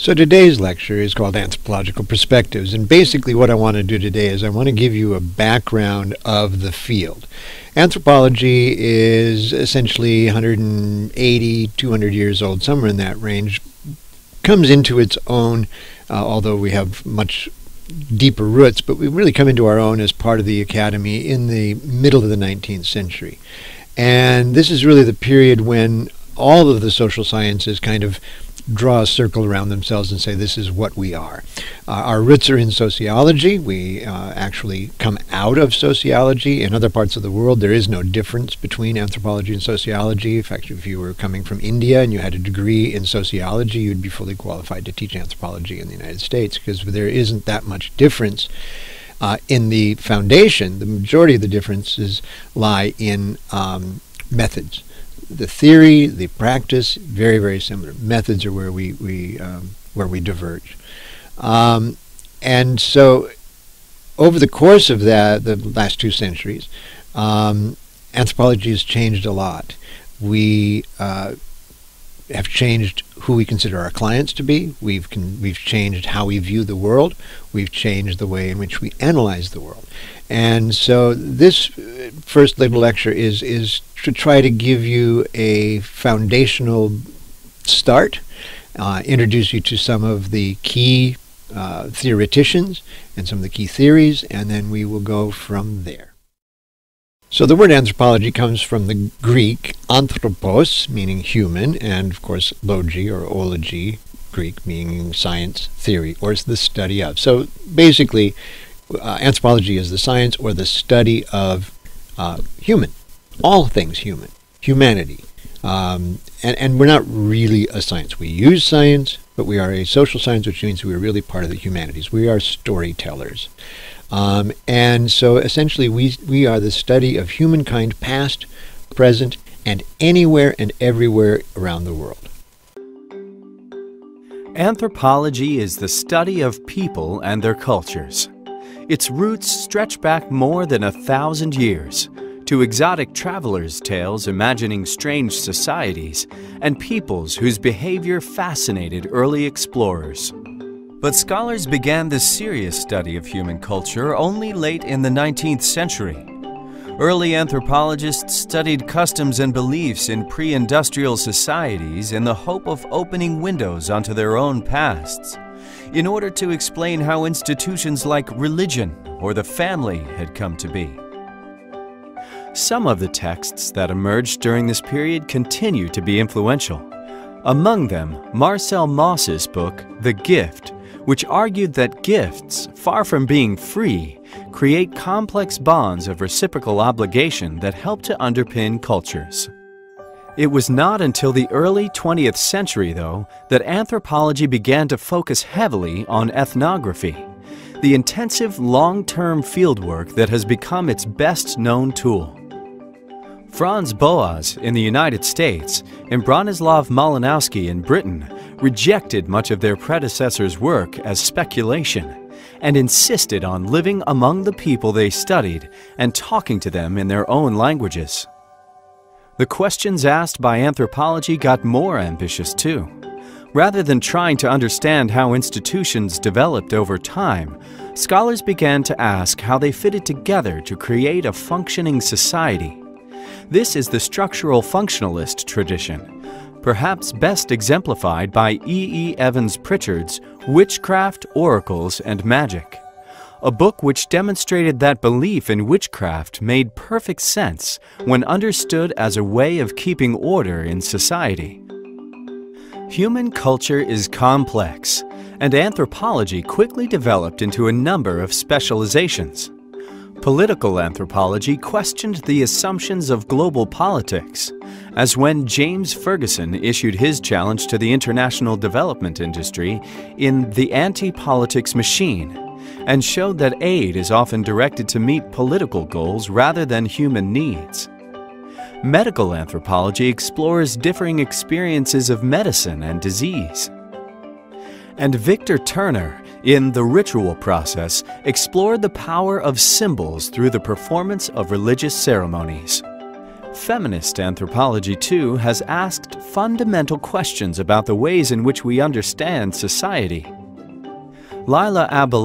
So today's lecture is called Anthropological Perspectives, and basically what I want to do today is I want to give you a background of the field. Anthropology is essentially 180, 200 years old, somewhere in that range, comes into its own, uh, although we have much deeper roots, but we really come into our own as part of the academy in the middle of the 19th century. And this is really the period when all of the social sciences kind of draw a circle around themselves and say this is what we are. Uh, our roots are in sociology. We uh, actually come out of sociology. In other parts of the world, there is no difference between anthropology and sociology. In fact, if you were coming from India and you had a degree in sociology, you'd be fully qualified to teach anthropology in the United States because there isn't that much difference. Uh, in the foundation, the majority of the differences lie in um, methods the theory, the practice, very very similar. Methods are where we we um, where we diverge, um, and so over the course of that, the last two centuries, um, anthropology has changed a lot. We uh, have changed who we consider our clients to be. We've we've changed how we view the world. We've changed the way in which we analyze the world. And so this uh, first little lecture is is to try to give you a foundational start, uh, introduce you to some of the key uh, theoreticians and some of the key theories, and then we will go from there. So the word anthropology comes from the Greek anthropos, meaning human, and of course logi or ology, Greek meaning science, theory, or the study of. So basically, uh, anthropology is the science or the study of uh, human, all things human, humanity. Um, and, and we're not really a science. We use science, but we are a social science, which means we are really part of the humanities. We are storytellers. Um, and so essentially, we, we are the study of humankind, past, present, and anywhere and everywhere around the world. Anthropology is the study of people and their cultures. Its roots stretch back more than a thousand years to exotic travelers' tales imagining strange societies and peoples whose behavior fascinated early explorers. But scholars began the serious study of human culture only late in the 19th century. Early anthropologists studied customs and beliefs in pre-industrial societies in the hope of opening windows onto their own pasts in order to explain how institutions like religion or the family had come to be. Some of the texts that emerged during this period continue to be influential. Among them, Marcel Mauss's book, The Gift, which argued that gifts, far from being free, create complex bonds of reciprocal obligation that help to underpin cultures. It was not until the early 20th century, though, that anthropology began to focus heavily on ethnography, the intensive long-term fieldwork that has become its best-known tool. Franz Boas in the United States and Bronislaw Malinowski in Britain rejected much of their predecessors' work as speculation and insisted on living among the people they studied and talking to them in their own languages. The questions asked by anthropology got more ambitious too. Rather than trying to understand how institutions developed over time, scholars began to ask how they fitted together to create a functioning society. This is the structural functionalist tradition, perhaps best exemplified by E. E. Evans Pritchard's Witchcraft, Oracles, and Magic a book which demonstrated that belief in witchcraft made perfect sense when understood as a way of keeping order in society. Human culture is complex, and anthropology quickly developed into a number of specializations. Political anthropology questioned the assumptions of global politics, as when James Ferguson issued his challenge to the international development industry in The Anti-Politics Machine, and showed that aid is often directed to meet political goals rather than human needs. Medical anthropology explores differing experiences of medicine and disease. And Victor Turner, in The Ritual Process, explored the power of symbols through the performance of religious ceremonies. Feminist anthropology, too, has asked fundamental questions about the ways in which we understand society. Lila Abu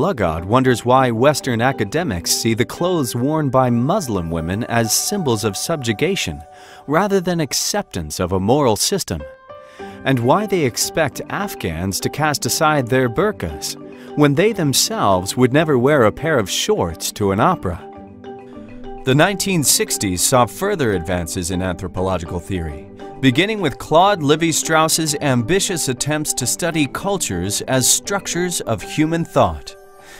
wonders why Western academics see the clothes worn by Muslim women as symbols of subjugation rather than acceptance of a moral system, and why they expect Afghans to cast aside their burqas when they themselves would never wear a pair of shorts to an opera. The 1960s saw further advances in anthropological theory, beginning with Claude Lévi-Strauss's ambitious attempts to study cultures as structures of human thought.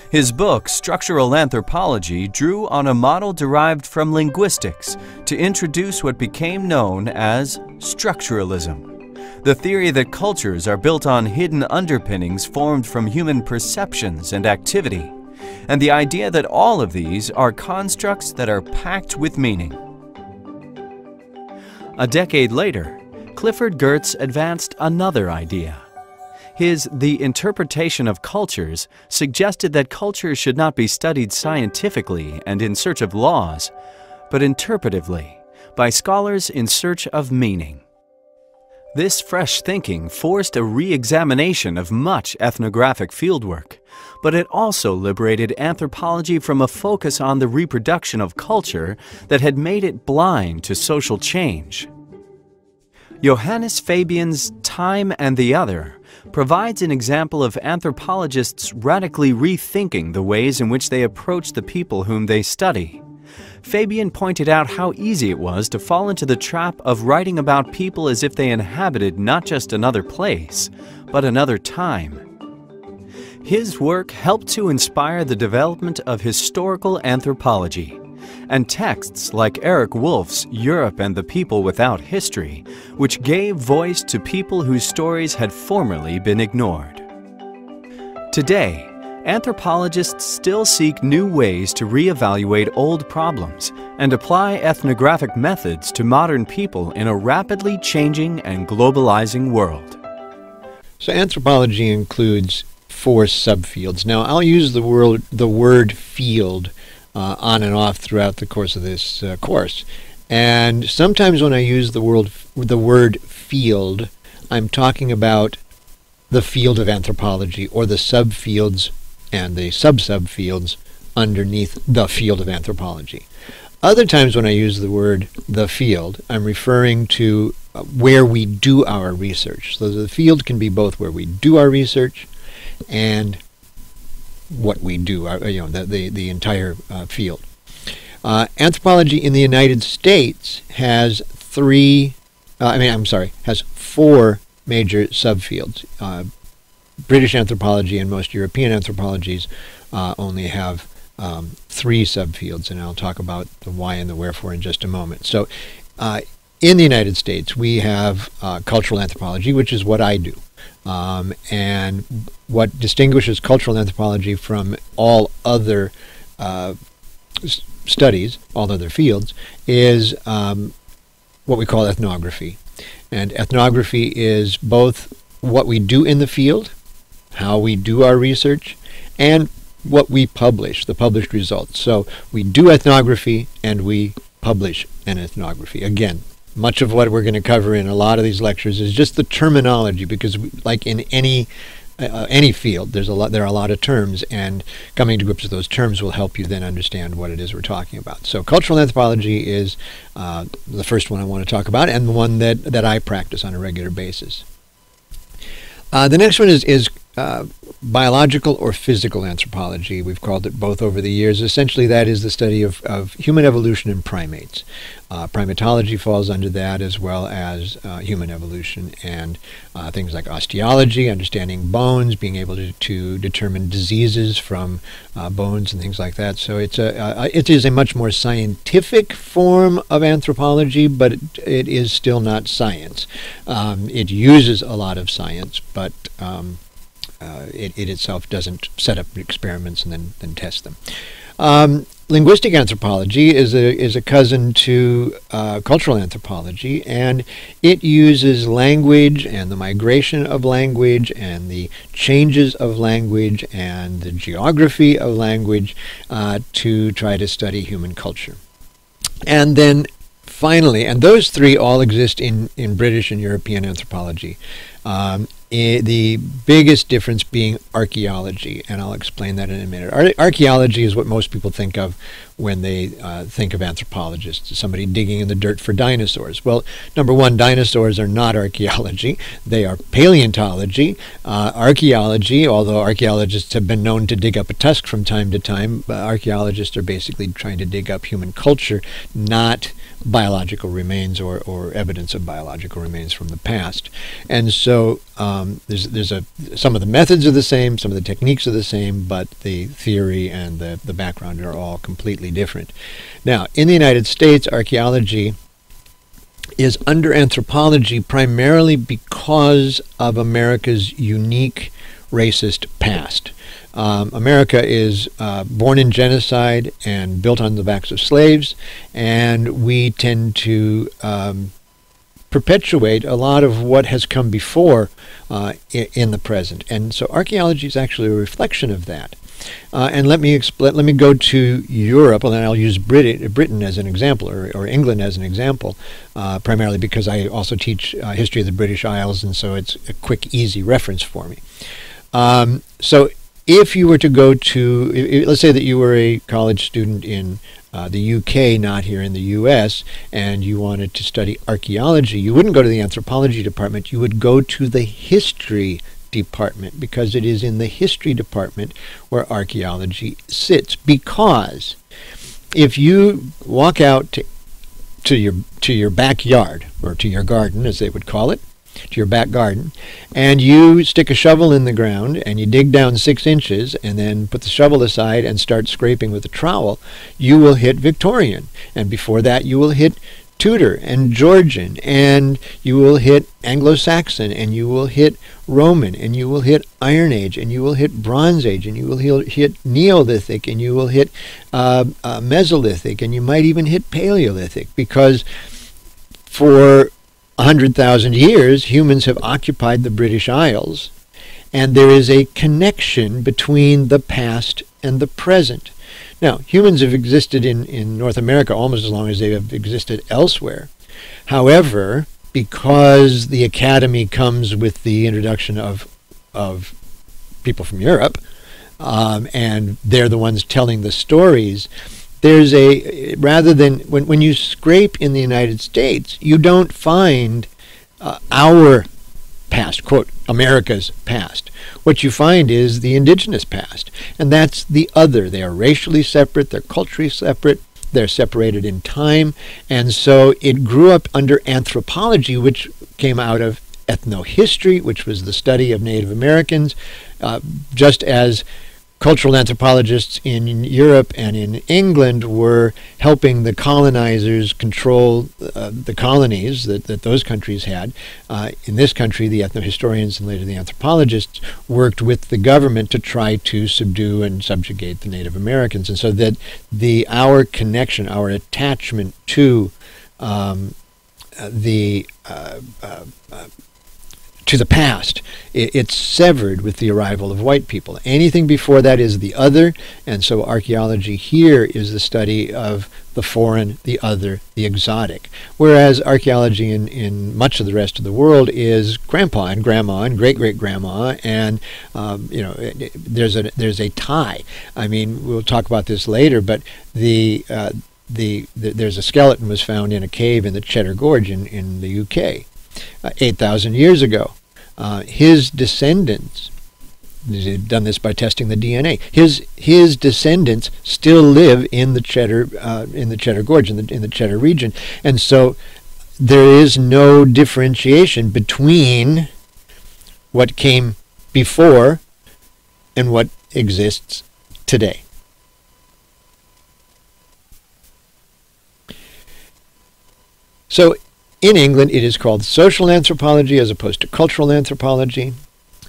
His book, Structural Anthropology, drew on a model derived from linguistics to introduce what became known as structuralism, the theory that cultures are built on hidden underpinnings formed from human perceptions and activity, and the idea that all of these are constructs that are packed with meaning. A decade later, Clifford Geertz advanced another idea. His The Interpretation of Cultures suggested that cultures should not be studied scientifically and in search of laws, but interpretively, by scholars in search of meaning. This fresh thinking forced a re examination of much ethnographic fieldwork, but it also liberated anthropology from a focus on the reproduction of culture that had made it blind to social change. Johannes Fabian's Time and the Other provides an example of anthropologists radically rethinking the ways in which they approach the people whom they study. Fabian pointed out how easy it was to fall into the trap of writing about people as if they inhabited not just another place, but another time. His work helped to inspire the development of historical anthropology, and texts like Eric Wolf's Europe and the People Without History, which gave voice to people whose stories had formerly been ignored. Today, anthropologists still seek new ways to reevaluate old problems and apply ethnographic methods to modern people in a rapidly changing and globalizing world. So anthropology includes four subfields. Now I'll use the word the word field uh, on and off throughout the course of this uh, course. And sometimes when I use the word the word field, I'm talking about the field of anthropology or the subfields and the sub-subfields underneath the field of anthropology. Other times when I use the word the field, I'm referring to uh, where we do our research. So the field can be both where we do our research and what we do, uh, you know, the, the, the entire uh, field. Uh, anthropology in the United States has three, uh, I mean, I'm sorry, has four major subfields. Uh, British anthropology and most European anthropologies uh, only have um, three subfields, and I'll talk about the why and the wherefore in just a moment. So, in the United States, we have cultural anthropology, which is what I do. Um, and what distinguishes cultural anthropology from all other uh, studies, all other fields, is um, what we call ethnography. And ethnography is both what we do in the field, how we do our research, and what we publish, the published results. So we do ethnography and we publish an ethnography. Again, much of what we're going to cover in a lot of these lectures is just the terminology because we, like in any uh, uh, any field there's a lot there are a lot of terms and coming to grips with those terms will help you then understand what it is we're talking about. So cultural anthropology is uh, the first one i want to talk about and the one that that i practice on a regular basis. Uh, the next one is is uh, biological or physical anthropology. We've called it both over the years. Essentially, that is the study of, of human evolution in primates. Uh, primatology falls under that as well as uh, human evolution and uh, things like osteology, understanding bones, being able to, to determine diseases from uh, bones and things like that. So it's a, it is a much more scientific form of anthropology, but it, it is still not science. Um, it uses a lot of science, but um, uh, it, it, itself doesn't set up experiments and then, then test them. Um, linguistic anthropology is a is a cousin to uh, cultural anthropology, and it uses language and the migration of language and the changes of language and the geography of language uh, to try to study human culture. And then finally, and those three all exist in, in British and European anthropology. Um, the biggest difference being archaeology, and I'll explain that in a minute. Ar- archaeology is what most people think of when they uh, think of anthropologists, somebody digging in the dirt for dinosaurs. Well, number one, dinosaurs are not archaeology, they are paleontology. Uh, archaeology, although archaeologists have been known to dig up a tusk from time to time, uh, archaeologists are basically trying to dig up human culture, not biological remains or, or evidence of biological remains from the past. And so um, there's, there's a, some of the methods are the same, some of the techniques are the same, but the theory and the, the background are all completely different. Now, in the United States, archaeology is under anthropology primarily because of America's unique racist past. Um, America is uh, born in genocide and built on the backs of slaves, and we tend to um, perpetuate a lot of what has come before uh, in, the present. And so archaeology is actually a reflection of that. Uh, and let me expl- let me go to Europe, and then I'll use Brit- Britain as an example, or, or England as an example, uh, primarily because I also teach uh, history of the British Isles, and so it's a quick, easy reference for me. Um, so if you were to go to, let's say that you were a college student in uh, the UK, not here in the US, and you wanted to study archaeology, you wouldn't go to the anthropology department, you would go to the history department because it is in the history department where archaeology sits. Because if you walk out to, to your to your backyard or to your garden, as they would call it, to your back garden, and you stick a shovel in the ground and you dig down six inches and then put the shovel aside and start scraping with a trowel, you will hit Victorian. And before that, you will hit Tudor and Georgian, and you will hit Anglo Saxon, and you will hit Roman, and you will hit Iron Age, and you will hit Bronze Age, and you will hit Neolithic, and you will hit uh, uh, Mesolithic, and you might even hit Paleolithic, because for 100,000 years, humans have occupied the British Isles, and there is a connection between the past and the present. Now, humans have existed in, in North America almost as long as they have existed elsewhere. However, because the academy comes with the introduction of, of people from Europe, um, and they're the ones telling the stories, there's a rather than when when you scrape in the United States, you don't find uh, our past, quote, America's past. What you find is the indigenous past, and that's the other. They are racially separate, they're culturally separate, they're separated in time, and so it grew up under anthropology, which came out of ethnohistory, which was the study of Native Americans, uh, just as cultural anthropologists in Europe and in England were helping the colonizers control uh, the colonies that, that those countries had. Uh, in this country, the ethnohistorians and later the anthropologists worked with the government to try to subdue and subjugate the Native Americans. And so that the our connection, our attachment to um, the uh, uh, uh to the past. It's severed with the arrival of white people. Anything before that is the other, and so archaeology here is the study of the foreign, the other, the exotic. Whereas archaeology in, in much of the rest of the world is grandpa and grandma and great great grandma, and um, you know there's a there's a tie. I mean, we'll talk about this later, but the uh, the, the, there's a skeleton was found in a cave in the Cheddar Gorge in, in the UK uh, 8,000 years ago. Uh, his descendants, he'd done this by testing the DNA. His his descendants still live in the Cheddar uh, in the Cheddar Gorge in the in the Cheddar region, and so there is no differentiation between what came before and what exists today. So in England, it is called social anthropology as opposed to cultural anthropology.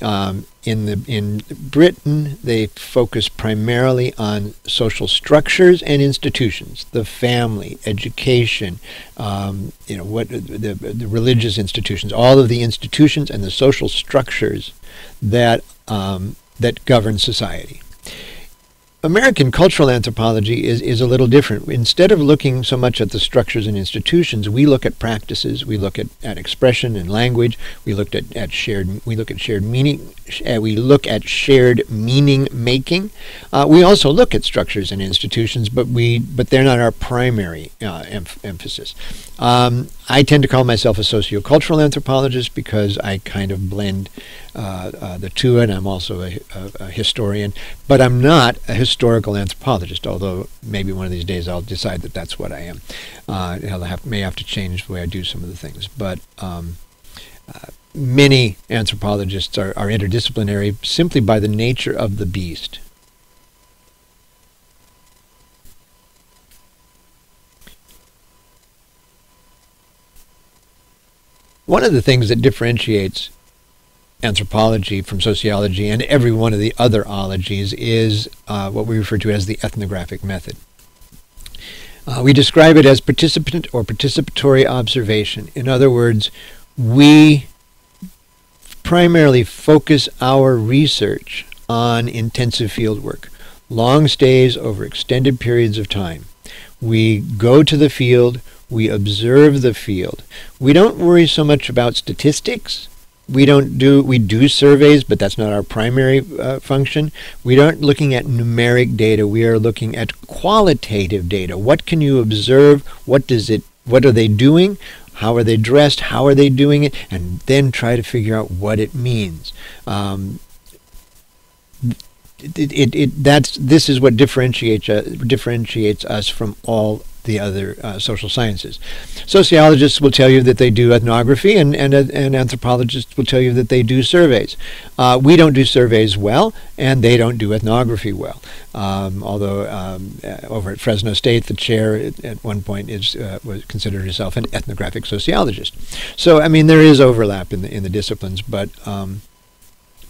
Um, in the in Britain, they focus primarily on social structures and institutions, the family, education, um, you know, what the, the religious institutions, all of the institutions and the social structures that um, that govern society. American cultural anthropology is, is a little different. Instead of looking so much at the structures and institutions, we look at practices, we look at, at expression and language, we looked at, at shared we look at shared meaning uh, we look at shared meaning making. Uh, we also look at structures and institutions, but we but they're not our primary uh, em- emphasis. Um, I tend to call myself a sociocultural anthropologist because I kind of blend uh, uh, the two, and I'm also a, a, a, historian. But I'm not a historical anthropologist, although maybe one of these days I'll decide that that's what I am. Uh, I may have to change the way I do some of the things. But um, uh, many anthropologists are, are interdisciplinary simply by the nature of the beast. One of the things that differentiates anthropology from sociology and every one of the other ologies is uh, what we refer to as the ethnographic method. Uh, we describe it as participant or participatory observation. In other words, we primarily focus our research on intensive field work, long stays over extended periods of time. We go to the field, we observe the field. We don't worry so much about statistics. We don't do we do surveys, but that's not our primary uh, function. We aren't looking at numeric data. We are looking at qualitative data. What can you observe? What does it what are they doing? How are they dressed? How are they doing it? And then try to figure out what it means. Um, it, it, it, that's this is what differentiates uh, differentiates us from all the other uh, social sciences. Sociologists will tell you that they do ethnography, and, and, uh, and anthropologists will tell you that they do surveys. Uh, we don't do surveys well, and they don't do ethnography well. Um, although um, uh, over at Fresno State, the chair at, at one point is uh, was considered herself an ethnographic sociologist. So I mean, there is overlap in the in the disciplines, but um,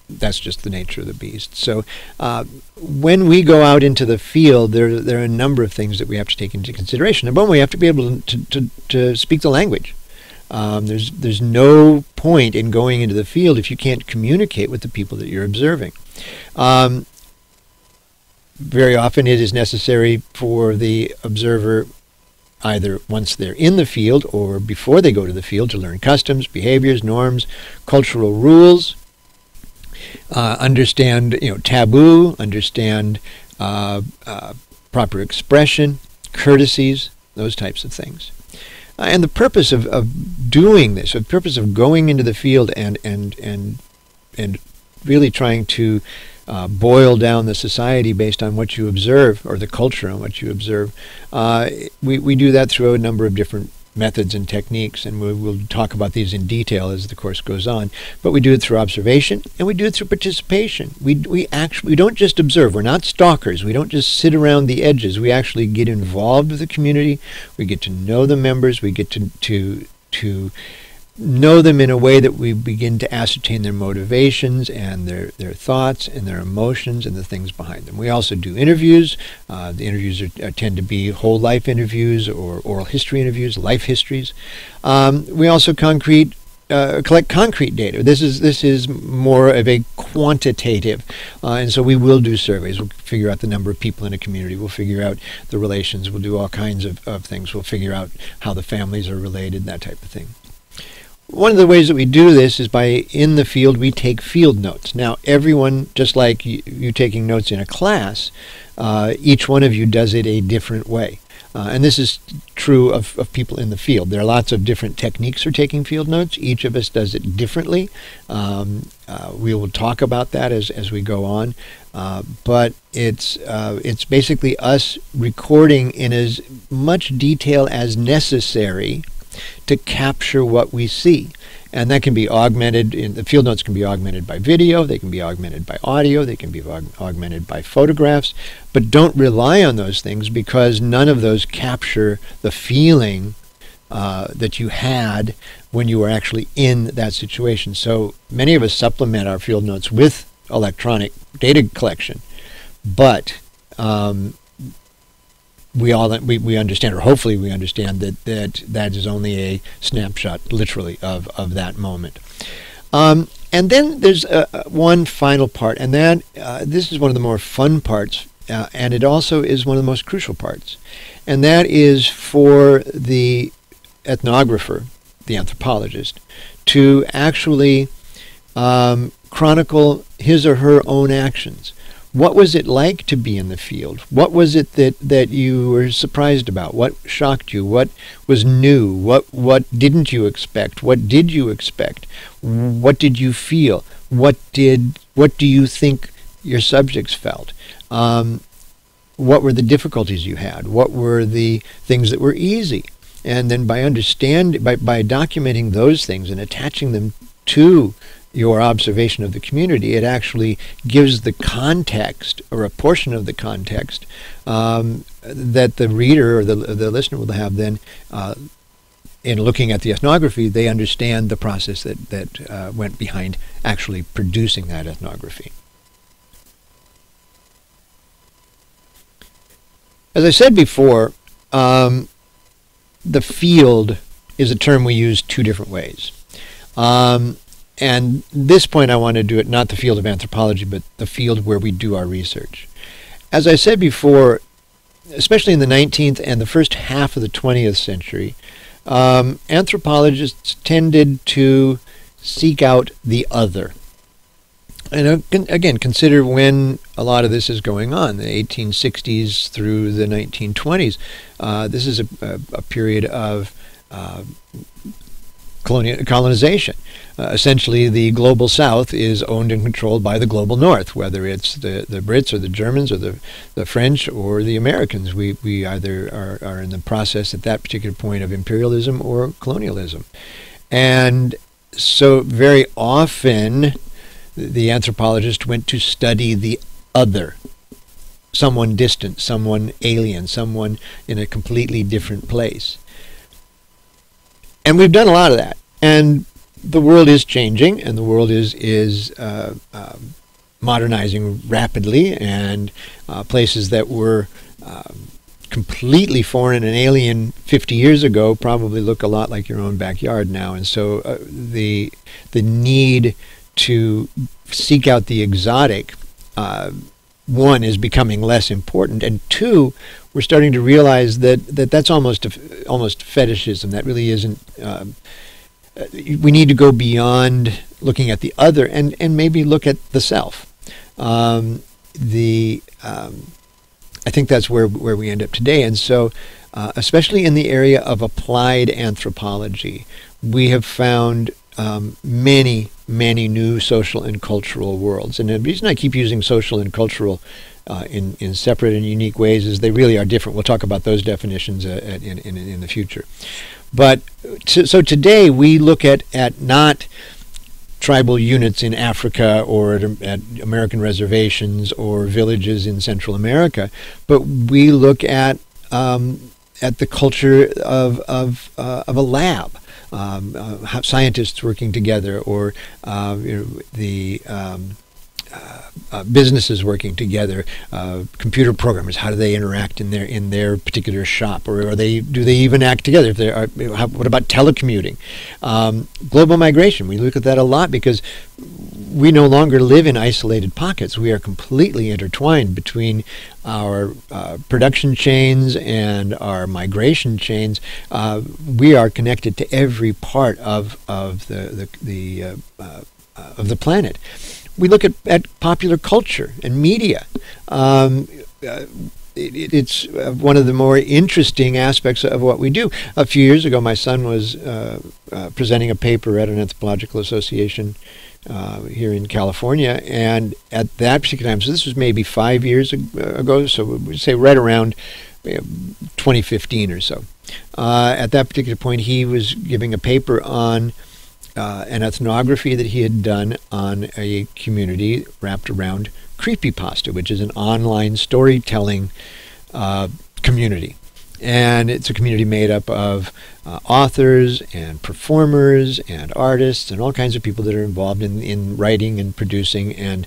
that's just the nature of the beast. So uh, when we go out into the field, there there are a number of things that we have to take into consideration. Number one, we have to be able to to, to speak the language. Um, there's there's no point in going into the field if you can't communicate with the people that you're observing. Um, very often, it is necessary for the observer either once they're in the field or before they go to the field to learn customs, behaviors, norms, cultural rules, uh, understand you know taboo, understand uh, uh, proper expression, courtesies, those types of things. Uh, and the purpose of, of doing this, the purpose of going into the field and and and and really trying to uh, boil down the society based on what you observe or the culture on what you observe. We, we do that through a number of different methods and techniques, and we, will talk about these in detail as the course goes on. But we do it through observation, and we do it through participation. We we actually we don't just observe. We're not stalkers. We don't just sit around the edges. We actually get involved with the community. We get to know the members. We get to to to know them in a way that we begin to ascertain their motivations and their, their thoughts and their emotions and the things behind them. We also do interviews. Uh, the interviews are, are, tend to be whole life interviews or oral history interviews, life histories. Um, we also concrete uh, collect concrete data. This is this is more of a quantitative, uh, and so we will do surveys. We'll figure out the number of people in a community. We'll figure out the relations. We'll do all kinds of, of things. We'll figure out how the families are related, that type of thing. One of the ways that we do this is by in the field we take field notes. Now, everyone, just like you, you taking notes in a class, uh, each one of you does it a different way. Uh, and this is true of, of people in the field. There are lots of different techniques for taking field notes. Each of us does it differently. Um, uh, we will talk about that as, as we go on. Uh, but it's uh, it's basically us recording in as much detail as necessary to capture what we see. And that can be augmented, in, the field notes can be augmented by video, they can be augmented by audio, they can be aug- augmented by photographs. But don't rely on those things because none of those capture the feeling uh, that you had when you were actually in that situation. So many of us supplement our field notes with electronic data collection, but um, we all we, we understand, or hopefully we understand that that that is only a snapshot, literally, of of that moment. Um, and then there's uh, uh, one final part, and that uh, this is one of the more fun parts uh, and it also is one of the most crucial parts, and that is for the ethnographer, the anthropologist, to actually um, chronicle his or her own actions. What was it like to be in the field? What was it that, that you were surprised about? What shocked you? What was new? What what didn't you expect? What did you expect? What did you feel? What did what do you think your subjects felt? Um, what were the difficulties you had? What were the things that were easy? And then by understand by, by documenting those things and attaching them to your observation of the community, it actually gives the context or a portion of the context um, that the reader or the, the listener will have then uh, in looking at the ethnography, they understand the process that, that uh, went behind actually producing that ethnography. As I said before, um, the field is a term we use two different ways. Um, and this point, I want to do it not the field of anthropology, but the field where we do our research. As I said before, especially in the 19th and the first half of the 20th century, um, anthropologists tended to seek out the other. And again, consider when a lot of this is going on, the 1860s through the 1920s. Uh, this is a, a, a period of uh, colonial, colonization. Uh, essentially, the global south is owned and controlled by the global north, whether it's the, the Brits or the Germans or the, the French or the Americans. We, we either are, are in the process at that particular point of imperialism or colonialism. And so, very often, the anthropologist went to study the other someone distant, someone alien, someone in a completely different place. And we've done a lot of that. And the world is changing, and the world is is uh, uh, modernizing rapidly, and uh, places that were um, completely foreign and alien 50 years ago probably look a lot like your own backyard now. And so uh, the the need to seek out the exotic uh, one is becoming less important, and two, we're starting to realize that, that that's almost almost fetishism. That really isn't. Um, we need to go beyond looking at the other and, and maybe look at the self. Um, the um, I think that's where where we end up today, and so. Uh, especially in the area of applied anthropology, we have found um, many, many new social and cultural worlds. And the reason I keep using social and cultural uh, in, in separate and unique ways is they really are different. We'll talk about those definitions uh, in, in, in the future. But to, so today we look at, at not tribal units in Africa or at, at, American reservations or villages in Central America, but we look at um, at the culture of of, uh, of a lab. Um, uh, scientists working together, or uh, you know, the um, uh, businesses working together, uh, computer programmers, how do they interact in their in their particular shop, or are they do they even act together? If they are, how, what about telecommuting, um, global migration? We look at that a lot because we no longer live in isolated pockets. We are completely intertwined between our uh, production chains and our migration chains. Uh, we are connected to every part of of the the, the uh, uh, of the planet we look at, at popular culture and media. Um, uh, it, it's uh, one of the more interesting aspects of what we do. A few years ago, my son was uh, uh, presenting a paper at an anthropological association uh, here in California, and at that particular time, so this was maybe five years ago, so we'd say right around 2015 or so. Uh, at that particular point, he was giving a paper on uh, an ethnography that he had done on a community wrapped around Creepypasta, which is an online storytelling uh, community. And it's a community made up of uh, authors and performers and artists and all kinds of people that are involved in, in writing and producing and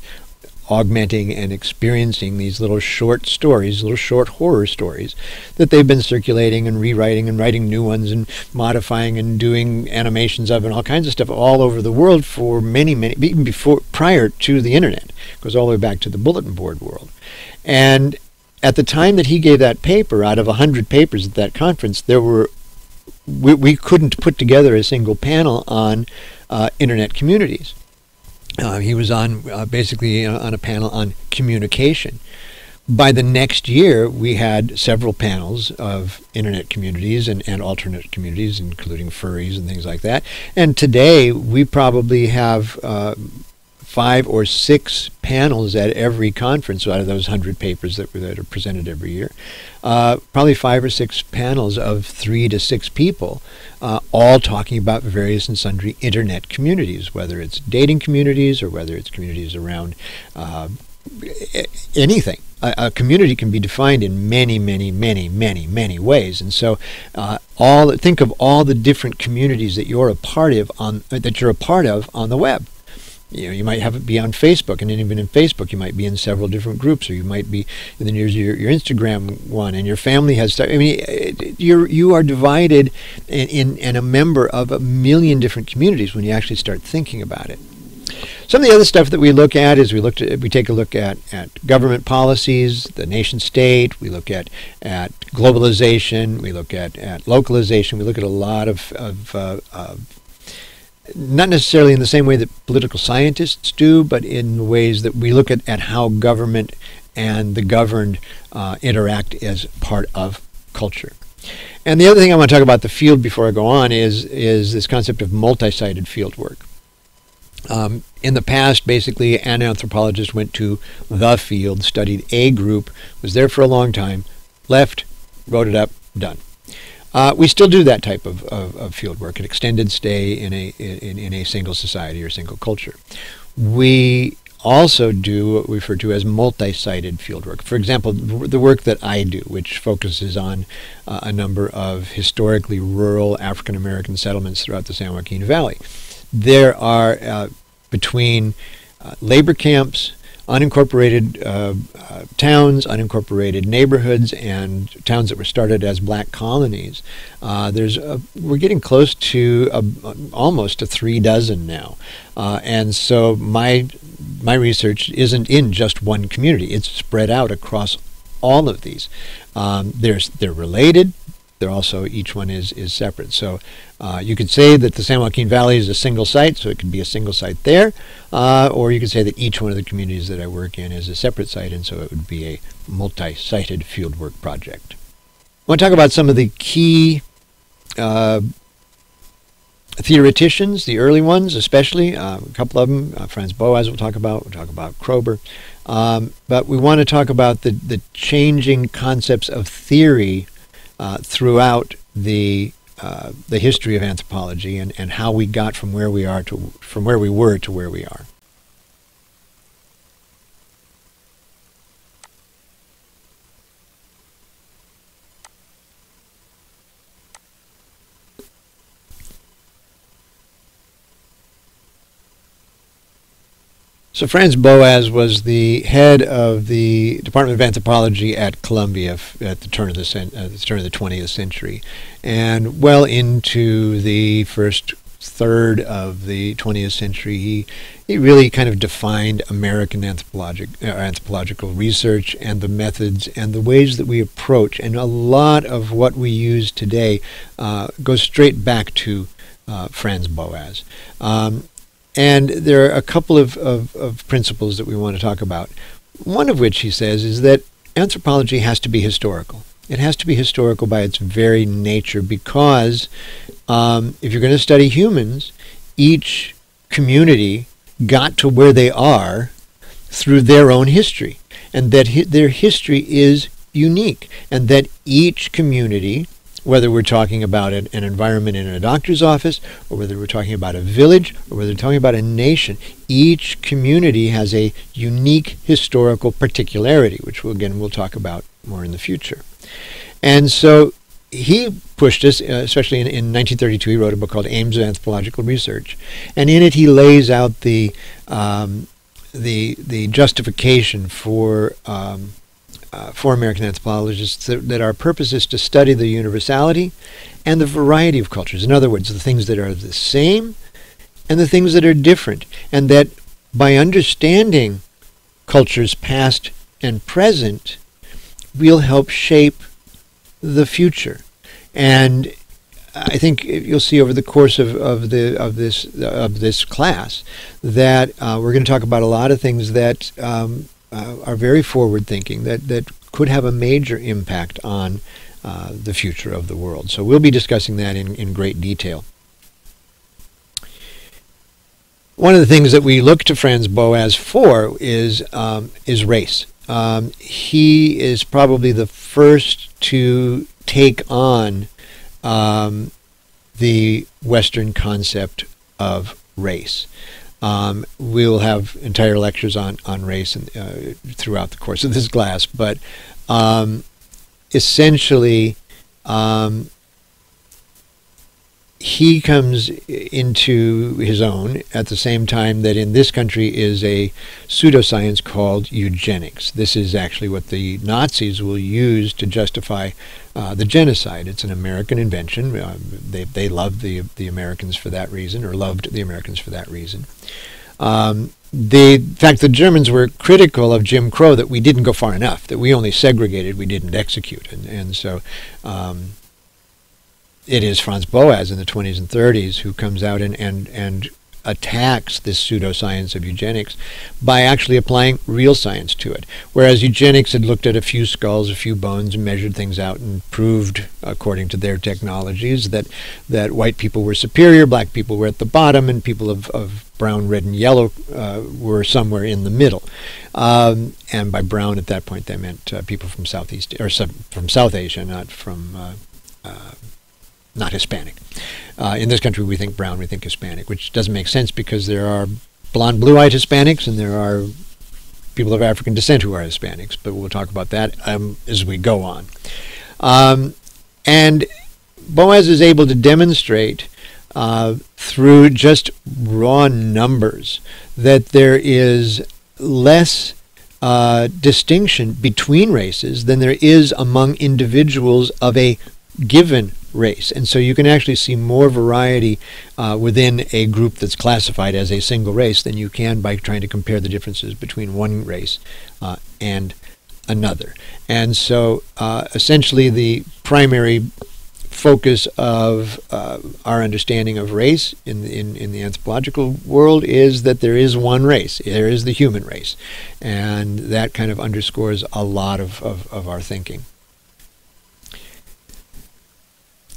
augmenting and experiencing these little short stories, little short horror stories that they've been circulating and rewriting and writing new ones and modifying and doing animations of and all kinds of stuff all over the world for many, many, even before, prior to the internet. It goes all the way back to the bulletin board world. And at the time that he gave that paper, out of 100 papers at that conference, there were we, we couldn't put together a single panel on uh, internet communities. Uh, he was on uh, basically uh, on a panel on communication. By the next year, we had several panels of internet communities and, and alternate communities, including furries and things like that. And today, we probably have uh, five or six panels at every conference out of those 100 papers that, that are presented every year. Uh, probably five or six panels of three to six people, uh, all talking about various and sundry internet communities, whether it's dating communities or whether it's communities around uh, anything. A, a, community can be defined in many, many, many, many, many ways, and so uh, all think of all the different communities that you're a part of on that you're a part of on the web you know, you might have it be on Facebook, and then even in Facebook, you might be in several different groups, or you might be. And then there's your, your Instagram one, and your family has. I mean, you're you are divided in, in and a member of a million different communities when you actually start thinking about it. Some of the other stuff that we look at is we look at, we take a look at, at government policies, the nation state. We look at at globalization. We look at, at localization. We look at a lot of of, uh, of not necessarily in the same way that political scientists do, but in ways that we look at, at how government and the governed uh, interact as part of culture. And the other thing I want to talk about the field before I go on is is this concept of multi-sited field work. Um, in the past, basically, an anthropologist went to the field, studied a group, was there for a long time, left, wrote it up, done. Uh, we still do that type of, of, of, field work, an extended stay in a, in, in a single society or single culture. We also do what we refer to as multi-sited fieldwork. For example, the work that I do, which focuses on uh, a number of historically rural African American settlements throughout the San Joaquin Valley. There are uh, between uh, labor camps, unincorporated uh, uh, towns, unincorporated neighborhoods, and towns that were started as black colonies. Uh, there's a, we're getting close to a, almost a three dozen now, uh, and so my my research isn't in just one community; it's spread out across all of these. Um, there's they're related, they're also each one is is separate. So uh, you could say that the San Joaquin Valley is a single site, so it could be a single site there, uh, or you could say that each one of the communities that I work in is a separate site, and so it would be a multi-sited fieldwork project. I want to talk about some of the key uh, theoreticians, the early ones especially. Uh, a couple of them, uh, Franz Boas we'll talk about. We'll talk about Kroeber. Um, but we want to talk about the, the changing concepts of theory uh, throughout the uh, the history of anthropology and, and how we got from where we are to from where we were to where we are. So Franz Boas was the head of the Department of Anthropology at Columbia at the turn of the, uh, the turn of the 20th century, and well into the first third of the 20th century, he, he really kind of defined American anthropologic, uh, anthropological research and the methods and the ways that we approach. And a lot of what we use today uh, goes straight back to uh, Franz Boas. Um, and there are a couple of, of, of principles that we want to talk about. One of which, he says, is that anthropology has to be historical. It has to be historical by its very nature because um, if you're going to study humans, each community got to where they are through their own history, and that hi- their history is unique, and that each community whether we're talking about an, environment in a doctor's office, or whether we're talking about a village, or whether we're talking about a nation, each community has a unique historical particularity, which we'll, again we'll talk about more in the future. And so he pushed us, uh, especially in, in 1932, he wrote a book called Aims of Anthropological Research, and in it he lays out the um, the the justification for um, uh, for American anthropologists that, that, our purpose is to study the universality and the variety of cultures. In other words, the things that are the same and the things that are different. And that by understanding cultures past and present, we'll help shape the future. And I think you'll see over the course of, of the of this of this class that uh, we're going to talk about a lot of things that um, uh, are very forward thinking that that could have a major impact on uh, the future of the world. So we'll be discussing that in, in great detail. One of the things that we look to Franz Boas for is um, is race. Um, he is probably the first to take on um, the Western concept of race. Um, we'll have entire lectures on on race and, uh, throughout the course of this class, but um, essentially, um, he comes into his own at the same time that in this country is a pseudoscience called eugenics. This is actually what the Nazis will use to justify uh, the genocide. It's an American invention. Uh, they they loved the the Americans for that reason, or loved the Americans for that reason. Um, the fact the Germans were critical of Jim Crow that we didn't go far enough, that we only segregated, we didn't execute, and and so. Um, it is Franz Boas in the 20s and 30s who comes out and, and, and attacks this pseudoscience of eugenics by actually applying real science to it. Whereas eugenics had looked at a few skulls, a few bones, and measured things out and proved, according to their technologies, that, that white people were superior, black people were at the bottom, and people of, of brown, red, and yellow uh, were somewhere in the middle. Um, and by brown at that point, they meant uh, people from Southeast or from South Asia, not from uh, uh not Hispanic. Uh, in this country, we think brown, we think Hispanic, which doesn't make sense because there are blonde, blue-eyed Hispanics and there are people of African descent who are Hispanics. But we'll talk about that um, as we go on. Um, and Boas is able to demonstrate uh, through just raw numbers that there is less uh, distinction between races than there is among individuals of a given race. And so you can actually see more variety uh, within a group that's classified as a single race than you can by trying to compare the differences between one race uh, and another. And so uh, essentially the primary focus of uh, our understanding of race in, in, in the anthropological world is that there is one race. There is the human race. And that kind of underscores a lot of, of, of our thinking.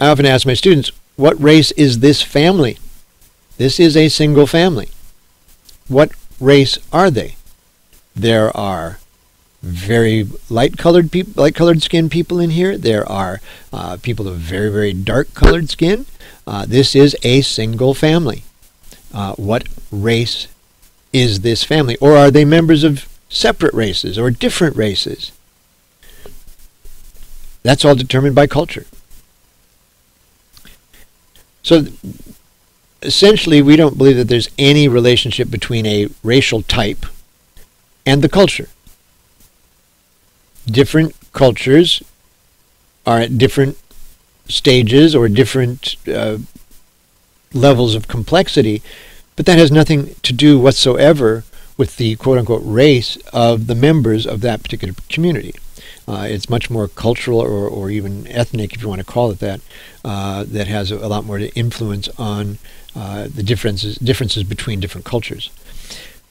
I often ask my students, what race is this family? This is a single family. What race are they? There are very light colored people, light colored skin people in here. There are uh, people of very, very dark colored skin. Uh, this is a single family. Uh, what race is this family? Or are they members of separate races or different races? That's all determined by culture. So essentially, we don't believe that there's any relationship between a racial type and the culture. Different cultures are at different stages or different uh, levels of complexity, but that has nothing to do whatsoever with the quote unquote race of the members of that particular community. Uh, it's much more cultural or, or even ethnic, if you want to call it that, uh, that has a, lot more to influence on uh, the differences, differences between different cultures.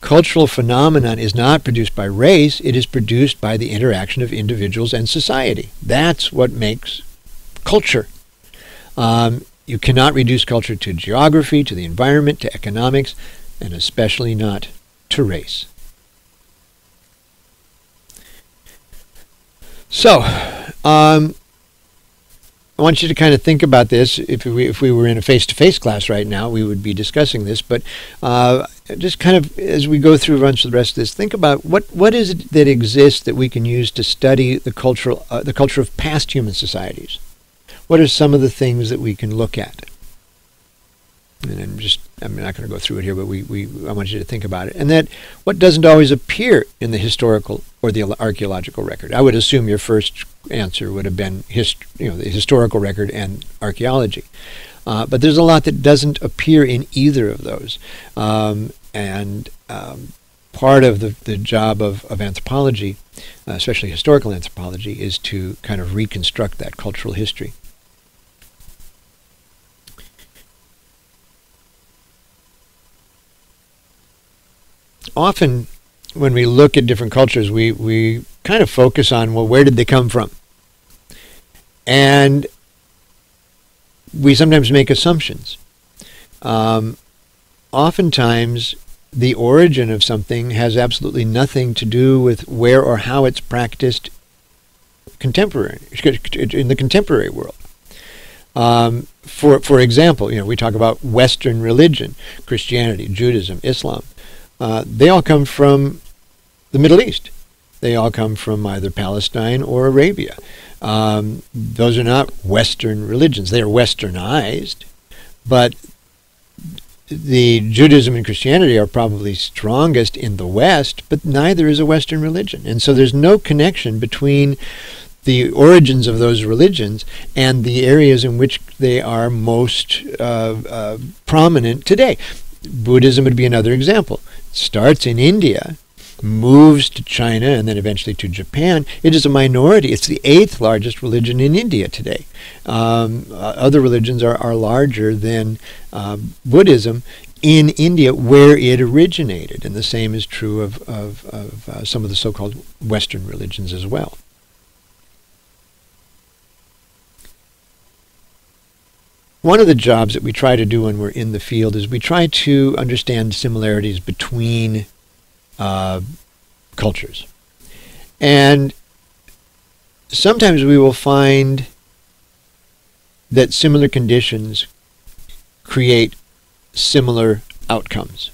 Cultural phenomenon is not produced by race, it is produced by the interaction of individuals and society. That's what makes culture. Um, you cannot reduce culture to geography, to the environment, to economics, and especially not to race. So, um, I want you to kind of think about this. If we, if we were in a face-to-face class right now, we would be discussing this. But uh, just kind of as we go through runs the rest of this, think about what what is it that exists that we can use to study the cultural uh, the culture of past human societies. What are some of the things that we can look at? and I'm just I'm not going to go through it here, but we, we I want you to think about it. And that what doesn't always appear in the historical or the archaeological record. I would assume your first answer would have been hist- you know the historical record and archaeology. Uh, but there's a lot that doesn't appear in either of those. Um, and um, part of the, the job of, of anthropology, uh, especially historical anthropology, is to kind of reconstruct that cultural history. Often, when we look at different cultures, we, we kind of focus on, well, where did they come from? And we sometimes make assumptions. Um, oftentimes, the origin of something has absolutely nothing to do with where or how it's practiced contemporary in the contemporary world. Um, for for example, you know we talk about Western religion, Christianity, Judaism, Islam. Uh, they all come from the Middle East. They all come from either Palestine or Arabia. Um, those are not Western religions. They are westernized, but the Judaism and Christianity are probably strongest in the West, but neither is a Western religion. And so there's no connection between the origins of those religions and the areas in which they are most uh, uh, prominent today. Buddhism would be another example. Starts in India moves to China and then eventually to Japan, it is a minority. It's the eighth largest religion in India today. Um, uh, other religions are, are larger than uh, Buddhism in India where it originated. And the same is true of, of, of uh, some of the so called Western religions as well. One of the jobs that we try to do when we're in the field is we try to understand similarities between uh, cultures. And sometimes we will find that similar conditions create similar outcomes.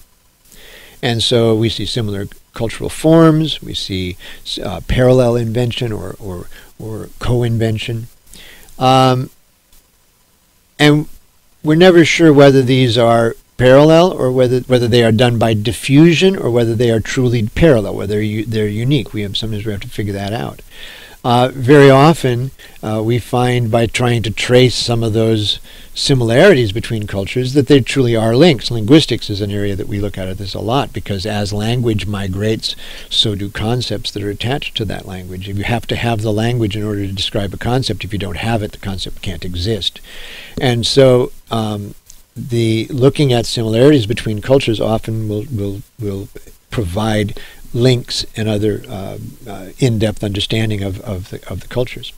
And so we see similar cultural forms, we see uh, parallel invention or, or, or co-invention. Um, and we're never sure whether these are parallel or whether whether they are done by diffusion or whether they are truly parallel, whether you, they're unique. We have, sometimes we have to figure that out. Uh, very often, uh, we find by trying to trace some of those similarities between cultures that they truly are links. Linguistics is an area that we look at this a lot because as language migrates, so do concepts that are attached to that language. You have to have the language in order to describe a concept. If you don't have it, the concept can't exist. And so, um, the looking at similarities between cultures often will will will provide links and other uh, uh, in-depth understanding of, of, the, of the cultures.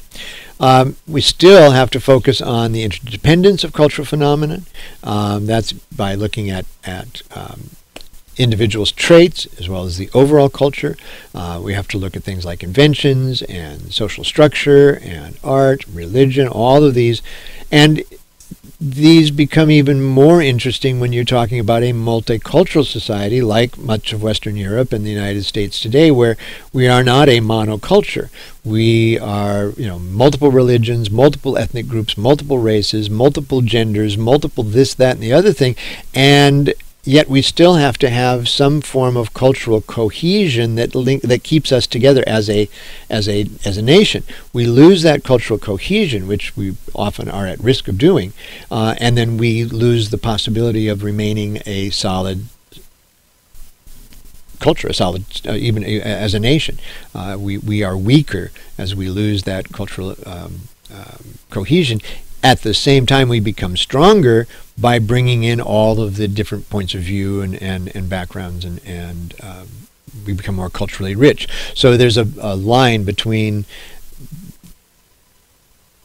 Um, we still have to focus on the interdependence of cultural phenomena. Um, that's by looking at, at um, individuals' traits as well as the overall culture. Uh, we have to look at things like inventions and social structure and art, religion, all of these. And these become even more interesting when you're talking about a multicultural society like much of Western Europe and the United States today, where we are not a monoculture. We are, you know, multiple religions, multiple ethnic groups, multiple races, multiple genders, multiple this, that, and the other thing. And yet we still have to have some form of cultural cohesion that link, that keeps us together as a as a as a nation. We lose that cultural cohesion, which we often are at risk of doing, uh, and then we lose the possibility of remaining a solid culture, a solid, uh, even a, as a nation. Uh, we, we are weaker as we lose that cultural um, um, cohesion. At the same time, we become stronger by bringing in all of the different points of view and, and, and backgrounds and, and um, we become more culturally rich. So there's a, a line between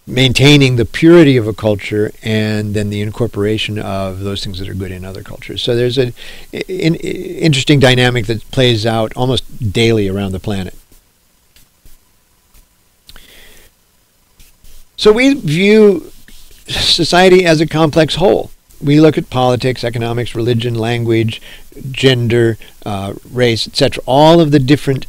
maintaining the purity of a culture and then the incorporation of those things that are good in other cultures. So there's an in, interesting dynamic that plays out almost daily around the planet. So we view society as a complex whole we look at politics, economics, religion, language, gender, uh, race, etc. All of the different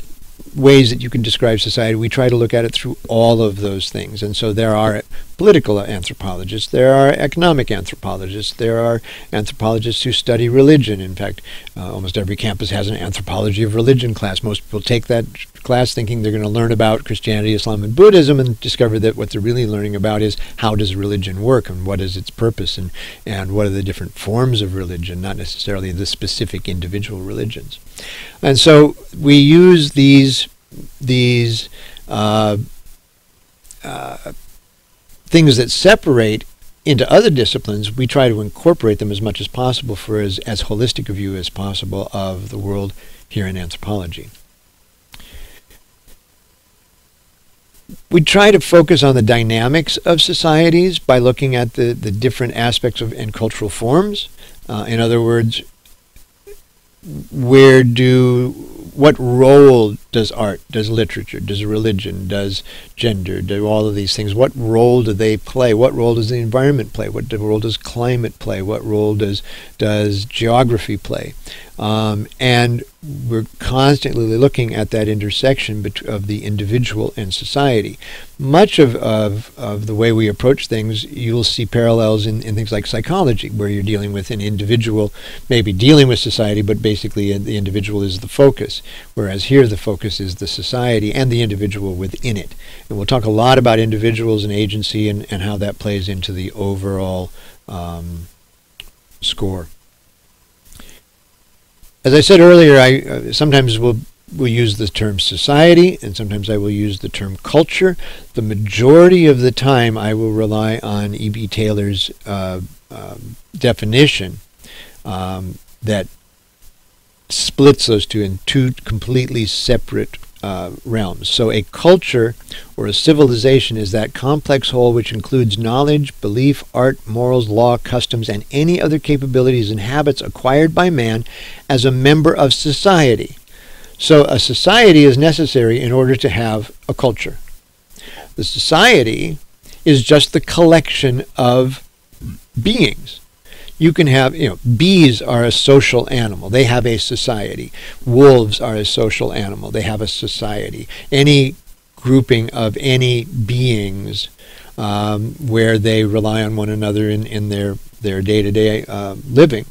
ways that you can describe society, we try to look at it through all of those things. And so there are political anthropologists, there are economic anthropologists, there are anthropologists who study religion. In fact, uh, almost every campus has an anthropology of religion class. Most people take that class thinking they're going to learn about Christianity, Islam, and Buddhism and discover that what they're really learning about is how does religion work and what is its purpose and, and what are the different forms of religion, not necessarily the specific individual religions. And so we use these these uh, uh, things that separate into other disciplines, we try to incorporate them as much as possible for as, as holistic a view as possible of the world here in anthropology. we try to focus on the dynamics of societies by looking at the, the different aspects of and cultural forms. Uh, in other words, where do what role does art, does literature, does religion, does gender, do all of these things? What role do they play? What role does the environment play? What role does climate play? What role does does geography play? Um, and we're constantly looking at that intersection of the individual and society. Much of, of, of the way we approach things, you'll see parallels in, in things like psychology, where you're dealing with an individual, maybe dealing with society, but basically the individual is the focus. Whereas here, the focus is the society and the individual within it. And we'll talk a lot about individuals and agency and, and how that plays into the overall um, score. As I said earlier, I uh, sometimes will will use the term society, and sometimes I will use the term culture. The majority of the time, I will rely on E.B. Tylor's uh, uh, definition um, that splits those two in two completely separate uh, realms. So a culture or a civilization is that complex whole which includes knowledge, belief, art, morals, law, customs, and any other capabilities and habits acquired by man as a member of society. So a society is necessary in order to have a culture. The society is just the collection of beings you can have, you know, bees are a social animal. They have a society. Wolves are a social animal. They have a society. Any grouping of any beings um, where they rely on one another in, in their, their day-to-day uh, living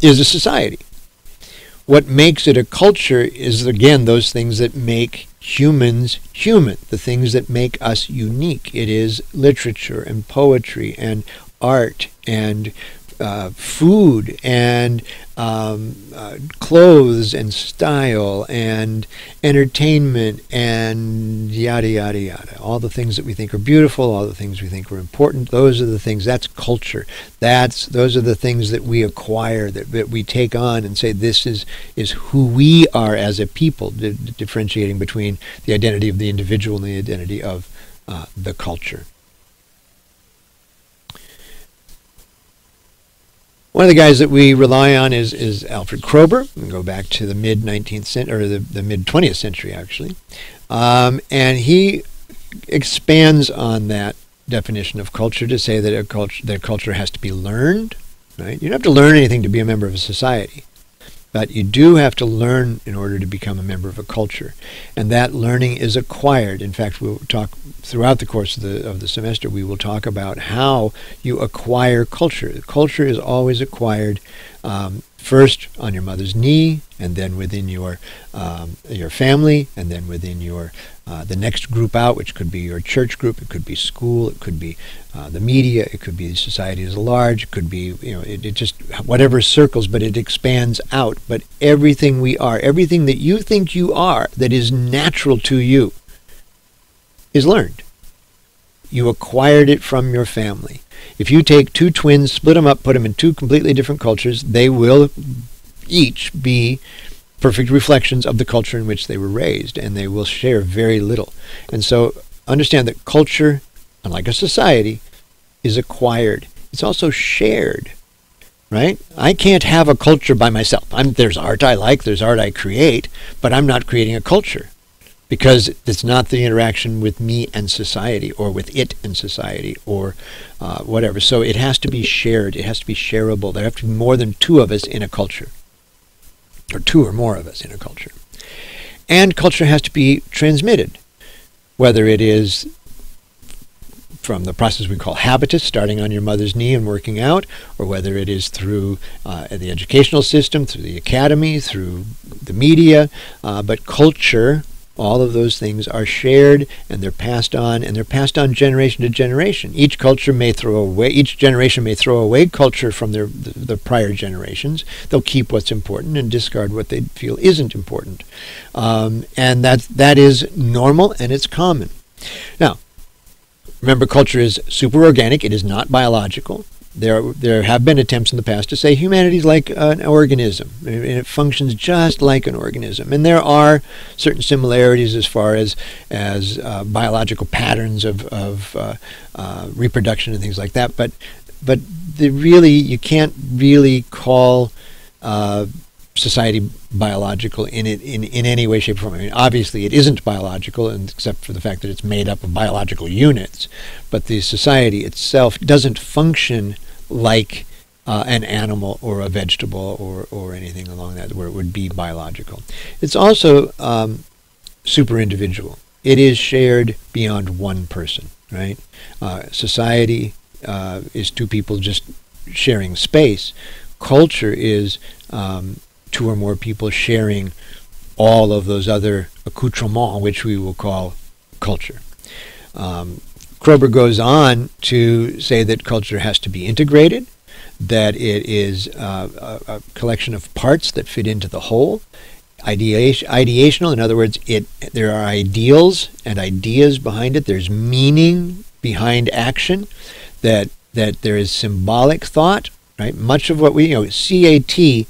is a society. What makes it a culture is, again, those things that make humans human, the things that make us unique. It is literature and poetry and art and uh, food and um, uh, clothes and style and entertainment and yada yada yada. All the things that we think are beautiful, all the things we think are important. Those are the things. That's culture. That's those are the things that we acquire that, that we take on and say this is is who we are as a people. Di- differentiating between the identity of the individual and the identity of uh, the culture. One of the guys that we rely on is, is Alfred Kroeber. We go back to the mid 19th century, or the, the mid 20th century, actually. Um, and he expands on that definition of culture to say that a culture, that culture has to be learned. Right? You don't have to learn anything to be a member of a society. But you do have to learn in order to become a member of a culture. And that learning is acquired. In fact, we'll talk throughout the course of the, of the semester, we will talk about how you acquire culture. Culture is always acquired um, first on your mother's knee, and then within your um, your family, and then within your uh, the next group out, which could be your church group, it could be school, it could be uh, the media, it could be society as a large, it could be you know it, it just whatever circles, but it expands out. But everything we are, everything that you think you are, that is natural to you, is learned. You acquired it from your family. If you take two twins, split them up, put them in two completely different cultures, they will each be perfect reflections of the culture in which they were raised, and they will share very little. And so understand that culture, unlike a society, is acquired. It's also shared, right? I can't have a culture by myself. I'm, there's art I like, there's art I create, but I'm not creating a culture because it's not the interaction with me and society or with it and society or uh, whatever. So it has to be shared. It has to be shareable. There have to be more than two of us in a culture or two or more of us in a culture. and culture has to be transmitted, whether it is from the process we call habitus, starting on your mother's knee and working out, or whether it is through uh, the educational system, through the academy, through the media. Uh, but culture, all of those things are shared and they're passed on, and they're passed on generation to generation. Each culture may throw away, each generation may throw away culture from their the, the prior generations. They'll keep what's important and discard what they feel isn't important, um, and that that is normal and it's common. Now, Remember, culture is super organic, it is not biological. There, there have been attempts in the past to say humanity is like an organism, and it functions just like an organism. And there are certain similarities as far as as uh, biological patterns of, of uh, uh, reproduction and things like that. But, but the really, you can't really call uh, society biological in it in, in any way, shape, or form. I mean, obviously, it isn't biological, and except for the fact that it's made up of biological units. But the society itself doesn't function like uh, an animal or a vegetable or, or anything along that where it would be biological. It's also um, super individual. It is shared beyond one person, right? Uh, society uh, is two people just sharing space. Culture is um, two or more people sharing all of those other accoutrements, which we will call culture. Um, Kroeber goes on to say that culture has to be integrated, that it is uh, a, a, collection of parts that fit into the whole. Ideation, ideational, in other words, it there are ideals and ideas behind it. There's meaning behind action. That that there is symbolic thought. Right. Much of what we you know CAT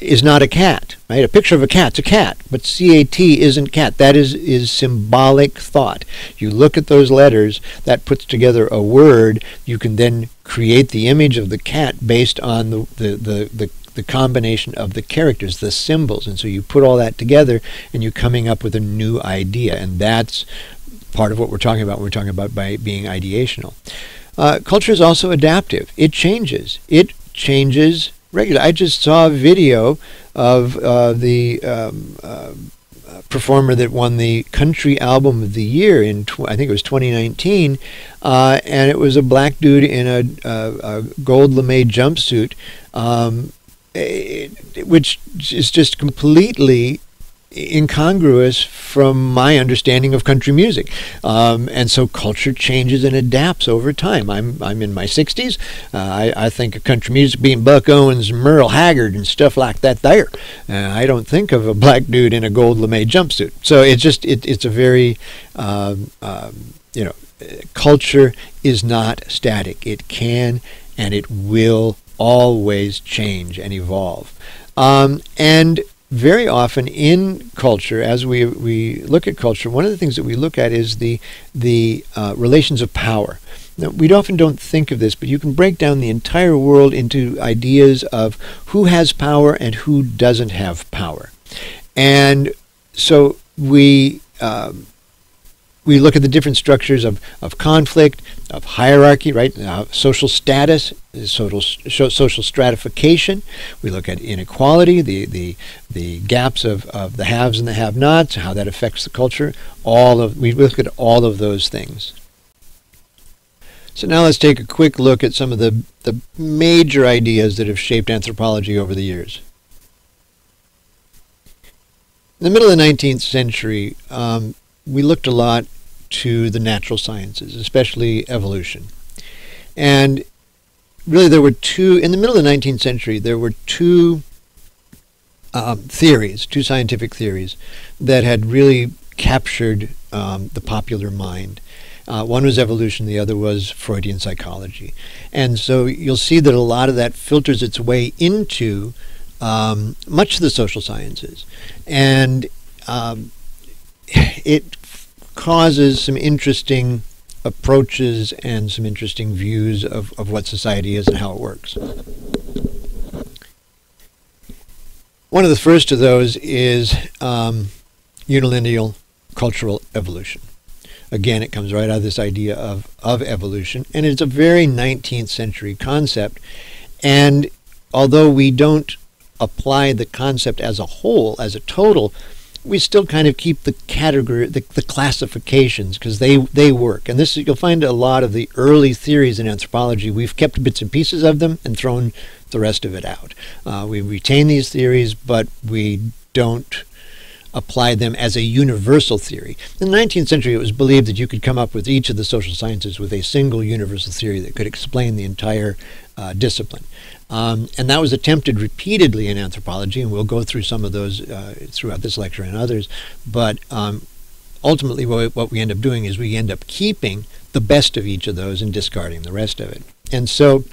is not a cat, right? A picture of a cat's a cat, but CAT isn't cat. That is is symbolic thought. You look at those letters, that puts together a word. You can then create the image of the cat based on the the the, the the combination of the characters, the symbols. And so you put all that together and you're coming up with a new idea. And that's part of what we're talking about when we're talking about by being ideational. Uh, culture is also adaptive. It changes. It changes regular. I just saw a video of uh, the um, uh, performer that won the country album of the year in tw- I think it was 2019, uh, and it was a black dude in a, a, a gold lame jumpsuit, um, it, which is just completely incongruous from my understanding of country music. Um, and so culture changes and adapts over time. I'm, I'm in my 60s. Uh, I, I think of country music being Buck Owens, Merle Haggard, and stuff like that there. Uh, I don't think of a black dude in a gold lame jumpsuit. So it's just, it, it's a very, um, um, you know, culture is not static. It can and it will always change and evolve. Um, and very often in culture, as we, we look at culture, one of the things that we look at is the, the uh, relations of power. Now, we often don't think of this, but you can break down the entire world into ideas of who has power and who doesn't have power. And so we um, we look at the different structures of, of conflict, of hierarchy, right? Uh, social status, social, social stratification. We look at inequality, the, the, the gaps of, of the haves and the have nots, how that affects the culture. All of, we look at all of those things. So now let's take a quick look at some of the, the major ideas that have shaped anthropology over the years. In the middle of the 19th century, um, we looked a lot to the natural sciences, especially evolution. And really, there were two, in the middle of the 19th century, there were two um, theories, two scientific theories, that had really captured um, the popular mind. Uh, one was evolution, the other was Freudian psychology. And so you'll see that a lot of that filters its way into um, much of the social sciences. And um, it causes some interesting approaches and some interesting views of, of what society is and how it works. One of the first of those is um, unilineal cultural evolution. Again, it comes right out of this idea of, of evolution, and it's a very 19th century concept. And although we don't apply the concept as a whole, as a total, we still kind of keep the category, the, the classifications, because they, they work. And this you'll find a lot of the early theories in anthropology. We've kept bits and pieces of them and thrown the rest of it out. Uh, we retain these theories, but we don't apply them as a universal theory. In the 19th century, it was believed that you could come up with each of the social sciences with a single universal theory that could explain the entire uh, discipline. Um, and that was attempted repeatedly in anthropology, and we'll go through some of those uh, throughout this lecture and others. But um, ultimately, what, what we end up doing is we end up keeping the best of each of those and discarding the rest of it. And so,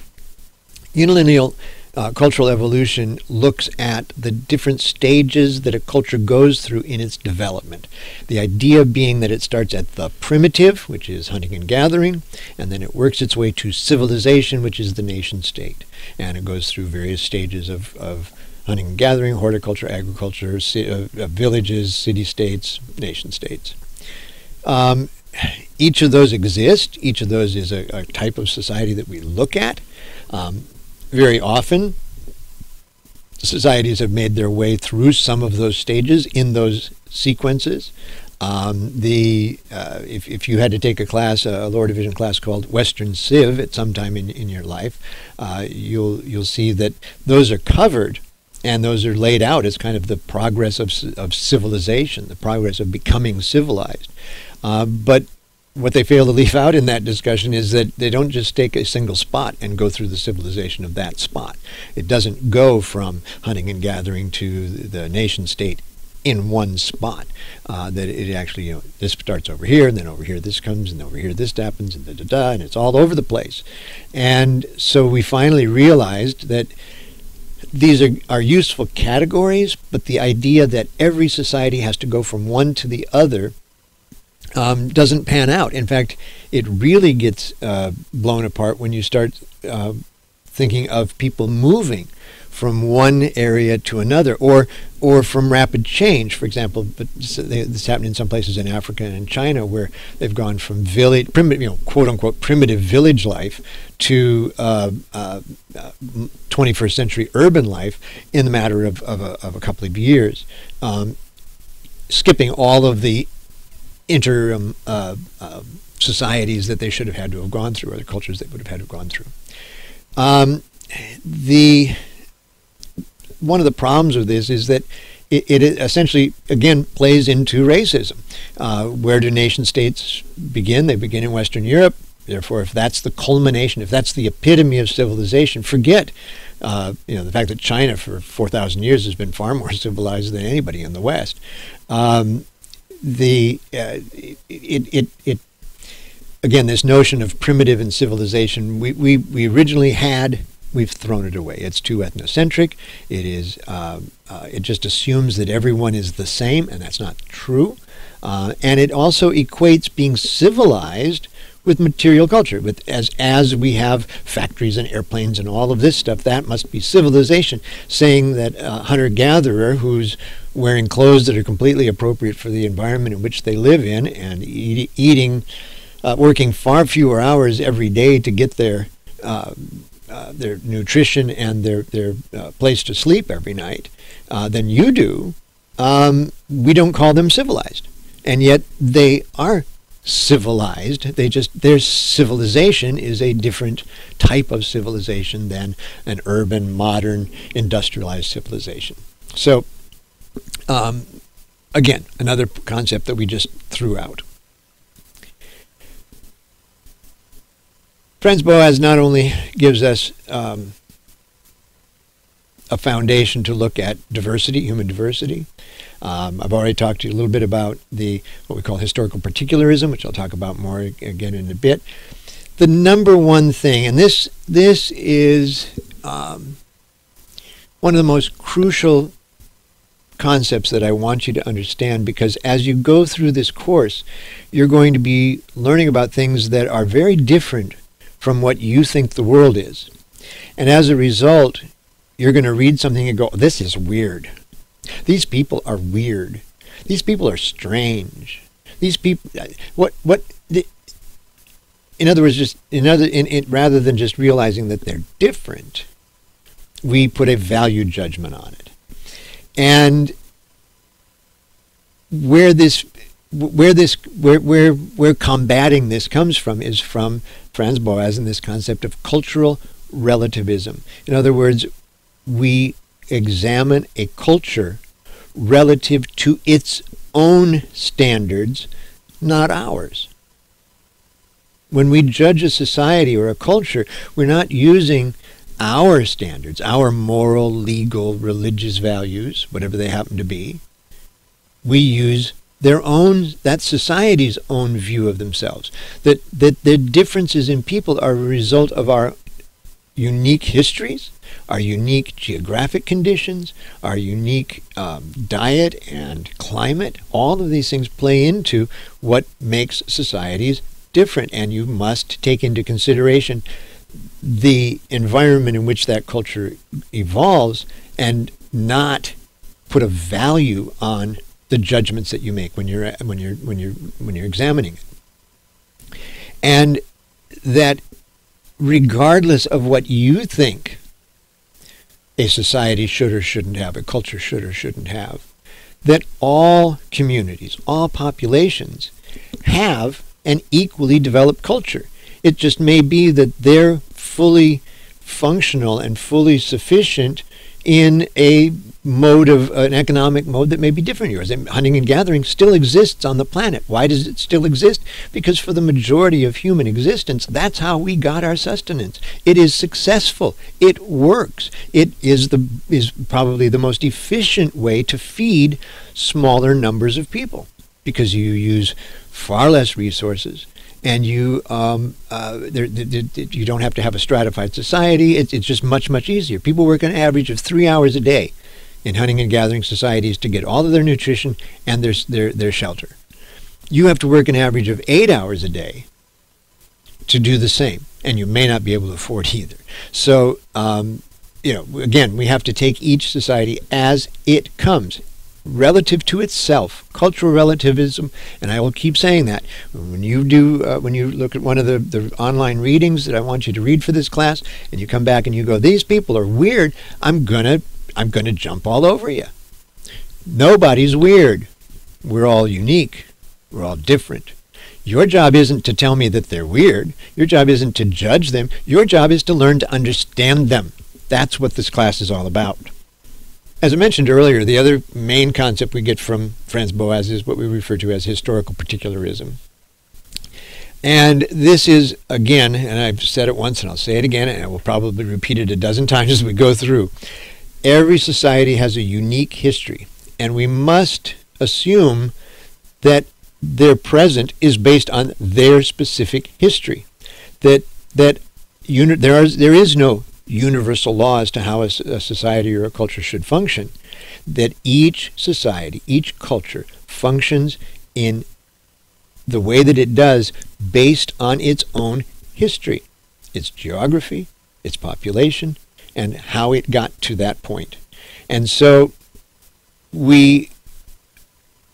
unilineal uh, cultural evolution looks at the different stages that a culture goes through in its development. The idea being that it starts at the primitive, which is hunting and gathering, and then it works its way to civilization, which is the nation state. And it goes through various stages of, of hunting and gathering, horticulture, agriculture, ci- uh, uh, villages, city states, nation states. Um, each of those exist. Each of those is a, a type of society that we look at. Um, very often, societies have made their way through some of those stages in those sequences. Um, the uh, if, if you had to take a class, a lower division class called Western Civ at some time in, in your life, uh, you'll you'll see that those are covered and those are laid out as kind of the progress of, of civilization, the progress of becoming civilized. Uh, but what they fail to leave out in that discussion is that they don't just take a single spot and go through the civilization of that spot. It doesn't go from hunting and gathering to the nation state in one spot. Uh, that it actually, you know, this starts over here, and then over here this comes, and over here this happens, and da da da, and it's all over the place. And so we finally realized that these are, are useful categories, but the idea that every society has to go from one to the other um, doesn't pan out. In fact, it really gets uh, blown apart when you start uh, thinking of people moving from one area to another, or or from rapid change. For example, but this happened in some places in Africa and in China where they've gone from village, primitive, you know, quote unquote, primitive village life to uh, uh, 21st century urban life in the matter of, of, a, of a couple of years, um, skipping all of the interim uh, uh, societies that they should have had to have gone through, or the cultures they would have had to have gone through. Um, the one of the problems with this is that it, it essentially again plays into racism. Uh, where do nation states begin? They begin in Western Europe. Therefore, if that's the culmination, if that's the epitome of civilization, forget uh, you know the fact that China for four thousand years has been far more civilized than anybody in the West. Um, the uh, it, it it again this notion of primitive and civilization we, we, we originally had we've thrown it away. It's too ethnocentric. It is uh, uh, it just assumes that everyone is the same and that's not true. Uh, and it also equates being civilized with material culture with as as we have factories and airplanes and all of this stuff that must be civilization. Saying that a hunter gatherer who's wearing clothes that are completely appropriate for the environment in which they live in and eat, eating uh, working far fewer hours every day to get their uh, uh, their nutrition and their their uh, place to sleep every night uh, than you do um, we don't call them civilized and yet they are civilized. They just their civilization is a different type of civilization than an urban, modern, industrialized civilization. So, um, again, another concept that we just threw out. Franz Boas not only gives us um, a foundation to look at diversity, human diversity, um, I've already talked to you a little bit about the what we call historical particularism, which I'll talk about more again in a bit. The number one thing, and this this is um, one of the most crucial concepts that I want you to understand because as you go through this course, you're going to be learning about things that are very different from what you think the world is. And as a result, you're going to read something and go, oh, This is weird. These people are weird. These people are strange. These people, what, what, the, in other words, just in other, in, in, rather than just realizing that they're different, we put a value judgment on it. And where this where this where where where combating this comes from is from Franz Boas and this concept of cultural relativism. In other words, we examine a culture relative to its own standards, not ours. When we judge a society or a culture, we're not using our standards, our moral, legal, religious values, whatever they happen to be. We use their own that society's own view of themselves that that the differences in people are a result of our unique histories our unique geographic conditions our unique um, diet and climate all of these things play into what makes societies different and you must take into consideration the environment in which that culture evolves and not put a value on the judgments that you make when you're when you're when you're when you're examining it. And that regardless of what you think a society should or shouldn't have, a culture should or shouldn't have, that all communities, all populations have an equally developed culture. It just may be that they're fully functional and fully sufficient in a mode of uh, an economic mode that may be different yours. And hunting and gathering still exists on the planet. Why does it still exist? Because for the majority of human existence, that's how we got our sustenance. It is successful. It works. It is the is probably the most efficient way to feed smaller numbers of people because you use far less resources and you um, uh, you don't have to have a stratified society. It's, it's just much much easier. People work an average of three hours a day in hunting and gathering societies to get all of their nutrition and their their their shelter. You have to work an average of eight hours a day to do the same, and you may not be able to afford either. So. Um, you know, again, we have to take each society as it comes relative to itself, cultural relativism, and I will keep saying that. When you do, uh, when you look at one of the, the online readings that I want you to read for this class, and you come back and you go, these people are weird, I'm gonna, I'm gonna jump all over you. Nobody's weird. We're all unique. We're all different. Your job isn't to tell me that they're weird. Your job isn't to judge them. Your job is to learn to understand them. That's what this class is all about. As I mentioned earlier, the other main concept we get from Franz Boas is what we refer to as historical particularism. And this is, again, and I've said it once and I'll say it again, and I will probably repeat it a dozen times as we go through. Every society has a unique history, and we must assume that their present is based on their specific history. That that uni- there, is, there is no universal law as to how a, a society or a culture should function, that each society, each culture functions in the way that it does based on its own history, its geography, its population, and how it got to that point. And so we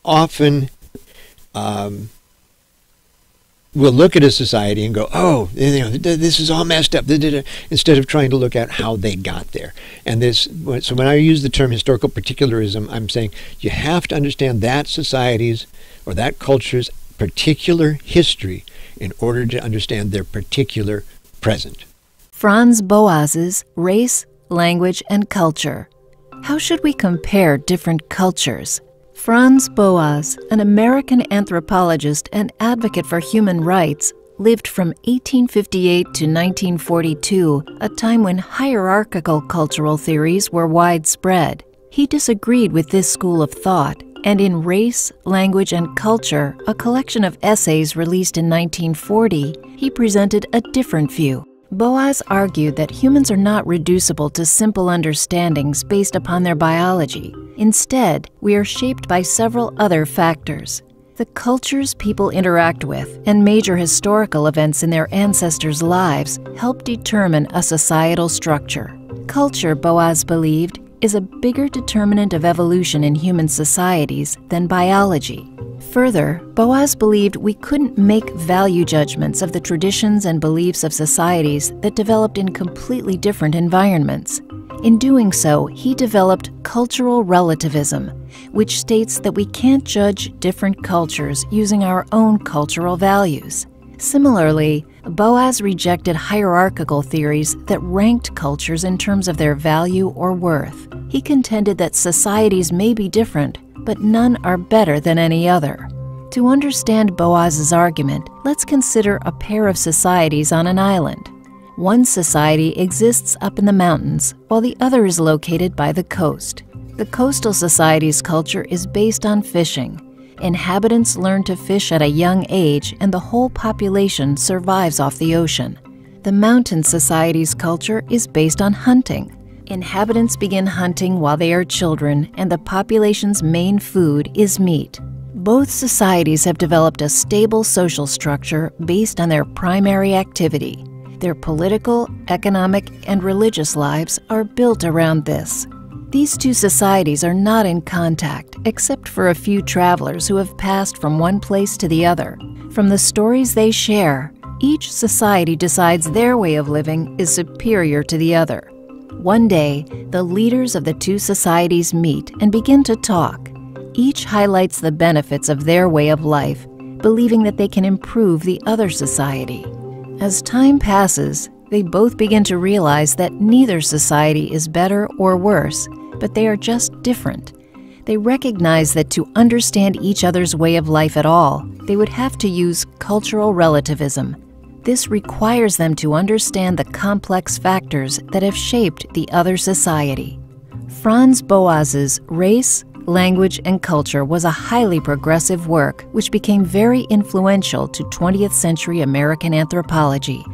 often um, we'll look at a society and go, oh, you know, this is all messed up, instead of trying to look at how they got there. And this, so when I use the term historical particularism, I'm saying you have to understand that society's or that culture's particular history in order to understand their particular present. Franz Boas's Race, Language, and Culture. How should we compare different cultures? Franz Boas, an American anthropologist and advocate for human rights, lived from 1858 to 1942, a time when hierarchical cultural theories were widespread. He disagreed with this school of thought, and in Race, Language, and Culture, a collection of essays released in 1940, he presented a different view. Boas argued that humans are not reducible to simple understandings based upon their biology. Instead, we are shaped by several other factors. The cultures people interact with and major historical events in their ancestors' lives help determine a societal structure. Culture, Boas believed, is a bigger determinant of evolution in human societies than biology. Further, Boas believed we couldn't make value judgments of the traditions and beliefs of societies that developed in completely different environments. In doing so, he developed cultural relativism, which states that we can't judge different cultures using our own cultural values. Similarly, Boas rejected hierarchical theories that ranked cultures in terms of their value or worth. He contended that societies may be different, but none are better than any other. To understand Boas's argument, let's consider a pair of societies on an island. One society exists up in the mountains, while the other is located by the coast. The coastal society's culture is based on fishing. Inhabitants learn to fish at a young age, and the whole population survives off the ocean. The mountain society's culture is based on hunting. Inhabitants begin hunting while they are children, and the population's main food is meat. Both societies have developed a stable social structure based on their primary activity. Their political, economic, and religious lives are built around this. These two societies are not in contact, except for a few travelers who have passed from one place to the other. From the stories they share, each society decides their way of living is superior to the other. One day, the leaders of the two societies meet and begin to talk. Each highlights the benefits of their way of life, believing that they can improve the other society. As time passes, they both begin to realize that neither society is better or worse, but they are just different. They recognize that to understand each other's way of life at all, they would have to use cultural relativism. This requires them to understand the complex factors that have shaped the other society. Franz Boas's Race, Language, and Culture was a highly progressive work which became very influential to 20th century American anthropology.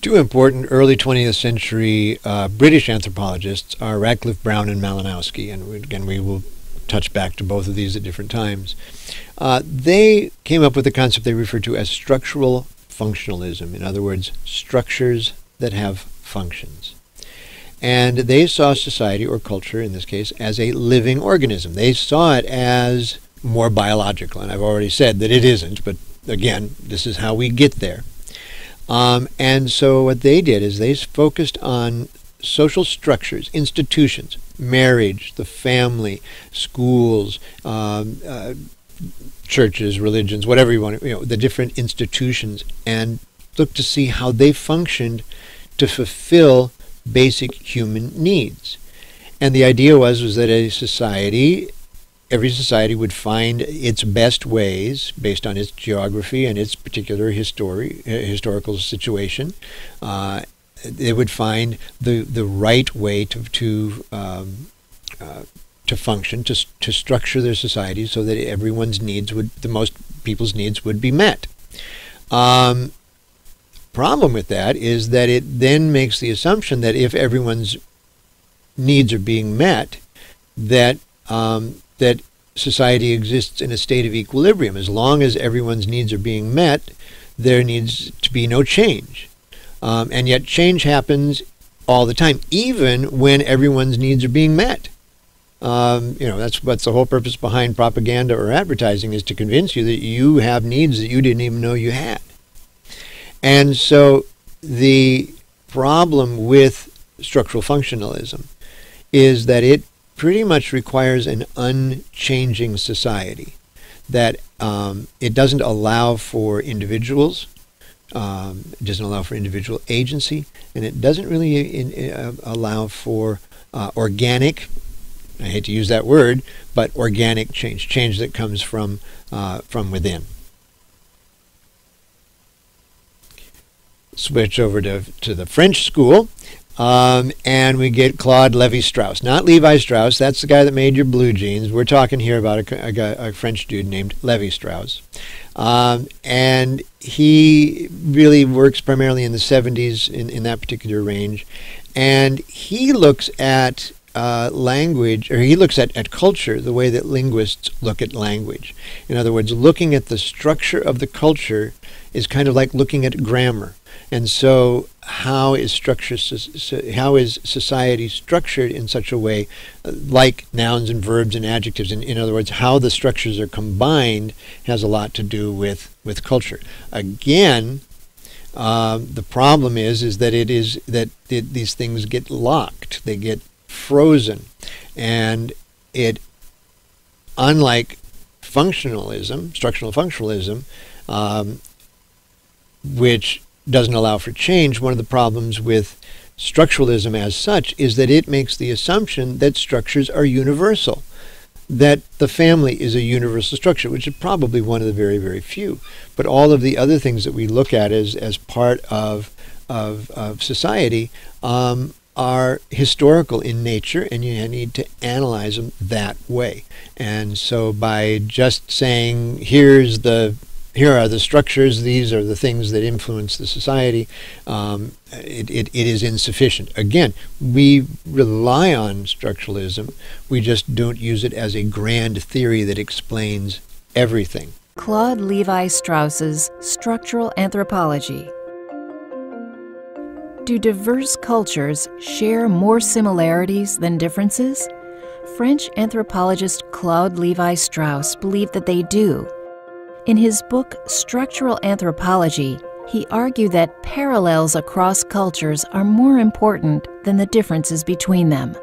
Two important early 20th century uh, British anthropologists are Radcliffe Brown and Malinowski, and again we will touch back to both of these at different times. Uh, they came up with a concept they refer to as structural functionalism. In other words, structures that have functions. And they saw society or culture, in this case, as a living organism. They saw it as more biological. And I've already said that it isn't, but again, this is how we get there. Um, and so what they did is they focused on social structures, institutions, marriage, the family, schools, um, uh, churches, religions, whatever you want, you know, the different institutions, and looked to see how they functioned to fulfill basic human needs. And the idea was was that a society, every society would find its best ways based on its geography and its particular history, historical situation. Uh, they would find the the right way to to um, uh, to function to to structure their society so that everyone's needs would the most people's needs would be met. Um, problem with that is that it then makes the assumption that if everyone's needs are being met, that um, that society exists in a state of equilibrium. As long as everyone's needs are being met, there needs to be no change. Um, and yet, change happens all the time, even when everyone's needs are being met. Um, you know, that's what's the whole purpose behind propaganda or advertising is to convince you that you have needs that you didn't even know you had. And so, the problem with structural functionalism is that it pretty much requires an unchanging society, that um, it doesn't allow for individuals um, it doesn't allow for individual agency, and it doesn't really in, in, uh, allow for uh, organic. I hate to use that word, but organic change, change that comes from uh, from within. Switch over to to the French school. Um, and we get Claude Levi Strauss, not Levi Strauss. That's the guy that made your blue jeans. We're talking here about a, a, a French dude named Levi Strauss. Um, and he really works primarily in the 70s in, in that particular range. And he looks at uh, language, or he looks at, at culture the way that linguists look at language. In other words, looking at the structure of the culture is kind of like looking at grammar. And so, how is structure how is society structured in such a way uh, like nouns and verbs and adjectives? In, in other words how the structures are combined has a lot to do with with culture. Again uh, the problem is is that it is that it, these things get locked. They get frozen. And it unlike functionalism structural functionalism um, which doesn't allow for change, one of the problems with structuralism as such is that it makes the assumption that structures are universal, that the family is a universal structure, which is probably one of the very, very few. But all of the other things that we look at as, as part of, of, of society um, are historical in nature, and you need to analyze them that way. And so by just saying, here's the here are the structures, these are the things that influence the society. Um, it, it, it is insufficient. Again, we rely on structuralism, we just don't use it as a grand theory that explains everything. Claude Levi Strauss's Structural Anthropology. Do diverse cultures share more similarities than differences? French anthropologist Claude Levi Strauss believed that they do in his book Structural Anthropology, he argued that parallels across cultures are more important than the differences between them.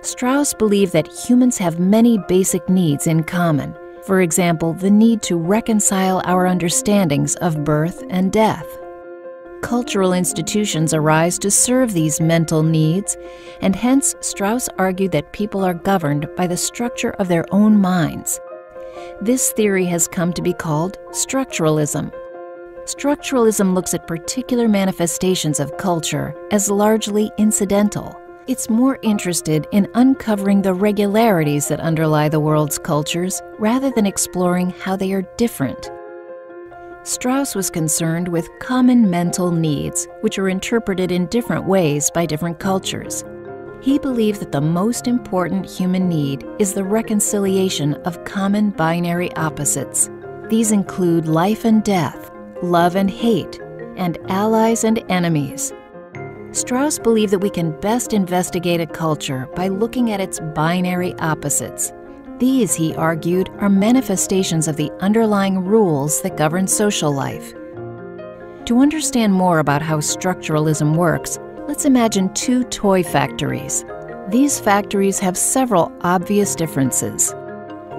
Strauss believed that humans have many basic needs in common. For example, the need to reconcile our understandings of birth and death. Cultural institutions arise to serve these mental needs, and hence Strauss argued that people are governed by the structure of their own minds. This theory has come to be called structuralism. Structuralism looks at particular manifestations of culture as largely incidental. It's more interested in uncovering the regularities that underlie the world's cultures rather than exploring how they are different. Strauss was concerned with common mental needs, which are interpreted in different ways by different cultures. He believed that the most important human need is the reconciliation of common binary opposites. These include life and death, love and hate, and allies and enemies. Strauss believed that we can best investigate a culture by looking at its binary opposites. These, he argued, are manifestations of the underlying rules that govern social life. To understand more about how structuralism works, Let's imagine two toy factories. These factories have several obvious differences.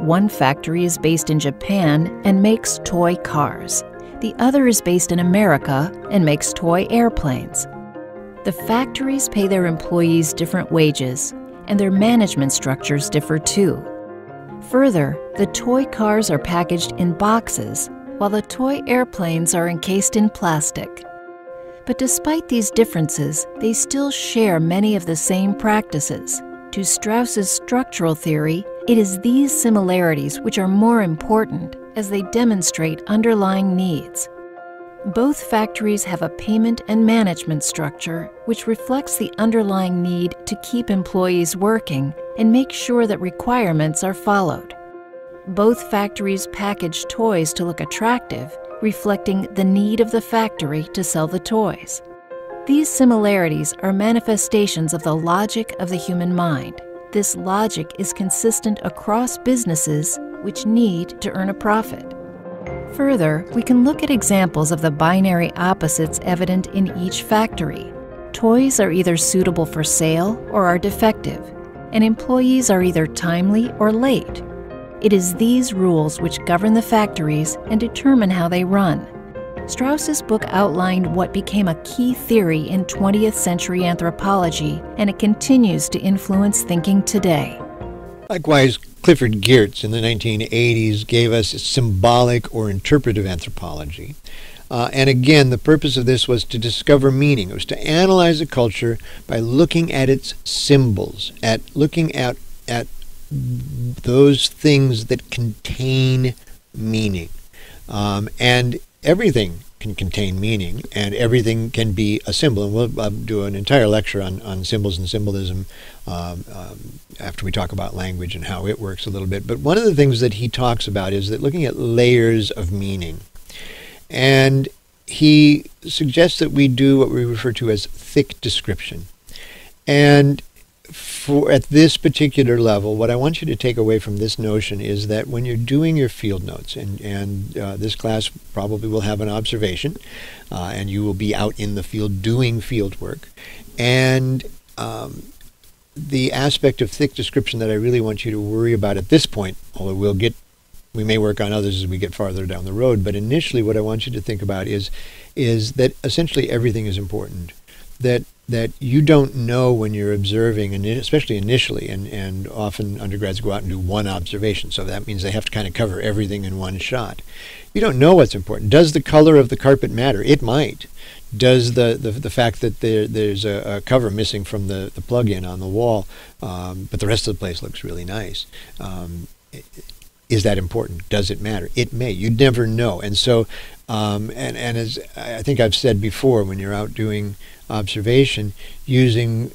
One factory is based in Japan and makes toy cars. The other is based in America and makes toy airplanes. The factories pay their employees different wages, and their management structures differ too. Further, the toy cars are packaged in boxes, while the toy airplanes are encased in plastic. But despite these differences, they still share many of the same practices. To Strauss's structural theory, it is these similarities which are more important as they demonstrate underlying needs. Both factories have a payment and management structure which reflects the underlying need to keep employees working and make sure that requirements are followed. Both factories package toys to look attractive reflecting the need of the factory to sell the toys. These similarities are manifestations of the logic of the human mind. This logic is consistent across businesses which need to earn a profit. Further, we can look at examples of the binary opposites evident in each factory. Toys are either suitable for sale or are defective, and employees are either timely or late it is these rules which govern the factories and determine how they run. Strauss's book outlined what became a key theory in 20th century anthropology, and it continues to influence thinking today. Likewise, Clifford Geertz in the 1980s gave us symbolic or interpretive anthropology. Uh, and again, the purpose of this was to discover meaning. It was to analyze a culture by looking at its symbols, at looking at, at those things that contain meaning. Um, and everything can contain meaning, and everything can be a symbol. And we'll uh, do an entire lecture on, on symbols and symbolism um, um, after we talk about language and how it works a little bit. But one of the things that he talks about is that looking at layers of meaning. And he suggests that we do what we refer to as thick description. And for at this particular level, what I want you to take away from this notion is that when you're doing your field notes, and and uh, this class probably will have an observation, uh, and you will be out in the field doing field work, and um, the aspect of thick description that I really want you to worry about at this point, although we'll get we may work on others as we get farther down the road, but initially what I want you to think about is is that essentially everything is important. That that you don't know when you're observing, and especially initially, and, and often undergrads go out and do one observation, so that means they have to kind of cover everything in one shot. You don't know what's important. Does the color of the carpet matter? It might. Does the, the, the fact that there, there's a, a cover missing from the, the plug-in on the wall, um, but the rest of the place looks really nice, um, is that important? Does it matter? It may. You never know. And so, um, and, and as I think I've said before, when you're out doing observation, using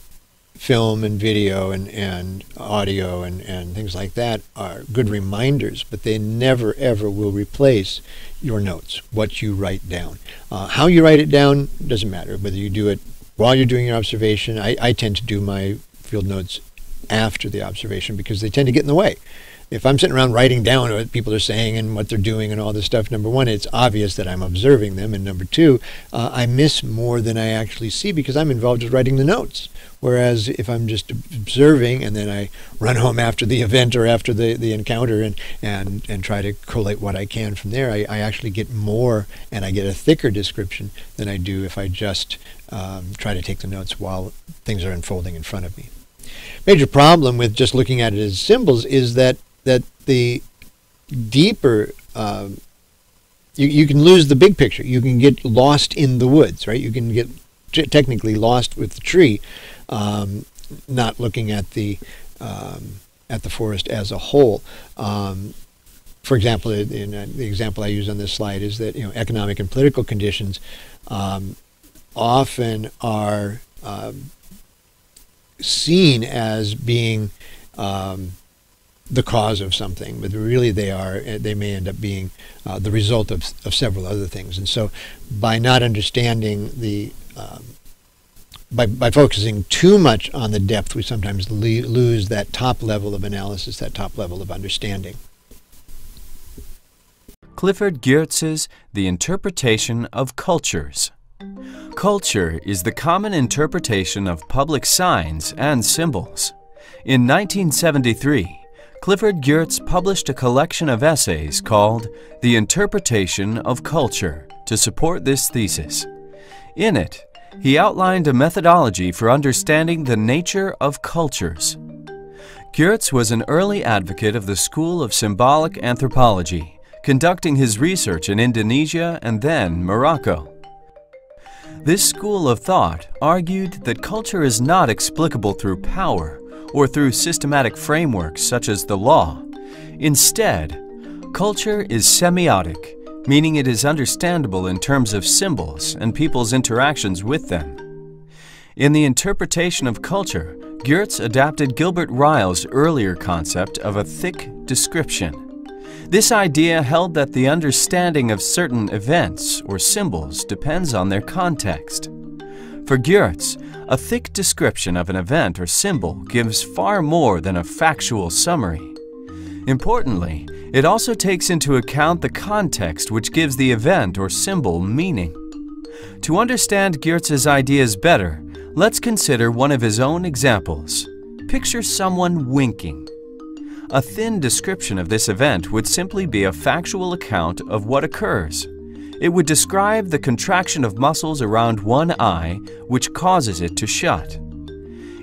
film and video and, and audio and, and things like that are good reminders, but they never ever will replace your notes, what you write down. Uh, how you write it down doesn't matter, whether you do it while you're doing your observation. I, I tend to do my field notes after the observation because they tend to get in the way if I'm sitting around writing down what people are saying and what they're doing and all this stuff, number one, it's obvious that I'm observing them, and number two, uh, I miss more than I actually see because I'm involved with writing the notes. Whereas if I'm just observing and then I run home after the event or after the, the encounter and, and, and try to collate what I can from there, I, I actually get more and I get a thicker description than I do if I just um, try to take the notes while things are unfolding in front of me. Major problem with just looking at it as symbols is that that the deeper um, you, you can lose the big picture. You can get lost in the woods, right? You can get t- technically lost with the tree, um, not looking at the um, at the forest as a whole. Um, for example, in, in, the example I use on this slide is that you know economic and political conditions um, often are um, seen as being um, the cause of something, but really they are eh, they may end up being uh, the result of, of several other things. And so, by not understanding the um, by, by focusing too much on the depth, we sometimes le- lose that top level of analysis, that top level of understanding. Clifford Geertz's The Interpretation of Cultures. Culture is the common interpretation of public signs and symbols. In 1973, Clifford Geertz published a collection of essays called The Interpretation of Culture to support this thesis. In it, he outlined a methodology for understanding the nature of cultures. Geertz was an early advocate of the School of Symbolic Anthropology, conducting his research in Indonesia and then Morocco. This school of thought argued that culture is not explicable through power, or through systematic frameworks such as the law. Instead, culture is semiotic, meaning it is understandable in terms of symbols and people's interactions with them. In the interpretation of culture, Geertz adapted Gilbert Ryle's earlier concept of a thick description. This idea held that the understanding of certain events or symbols depends on their context. For Geertz, a thick description of an event or symbol gives far more than a factual summary. Importantly, it also takes into account the context which gives the event or symbol meaning. To understand Geertz's ideas better, let's consider one of his own examples. Picture someone winking. A thin description of this event would simply be a factual account of what occurs. It would describe the contraction of muscles around one eye which causes it to shut.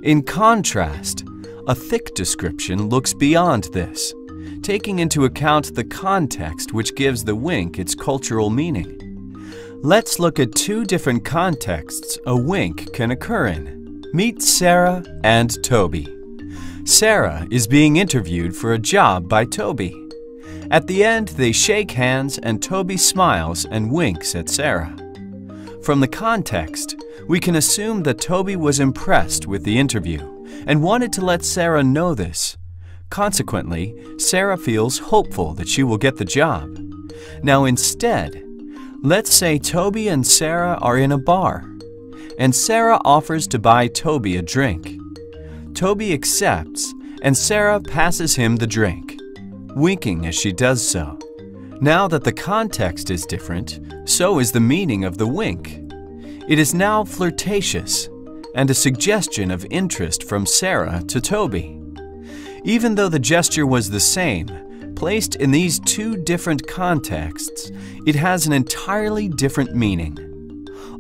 In contrast, a thick description looks beyond this, taking into account the context which gives the wink its cultural meaning. Let's look at two different contexts a wink can occur in. Meet Sarah and Toby. Sarah is being interviewed for a job by Toby. At the end, they shake hands and Toby smiles and winks at Sarah. From the context, we can assume that Toby was impressed with the interview and wanted to let Sarah know this. Consequently, Sarah feels hopeful that she will get the job. Now instead, Let's say Toby and Sarah are in a bar, and Sarah offers to buy Toby a drink. Toby accepts, and Sarah passes him the drink, winking as she does so. Now that the context is different, so is the meaning of the wink. It is now flirtatious and a suggestion of interest from Sarah to Toby. Even though the gesture was the same, placed in these two different contexts, it has an entirely different meaning.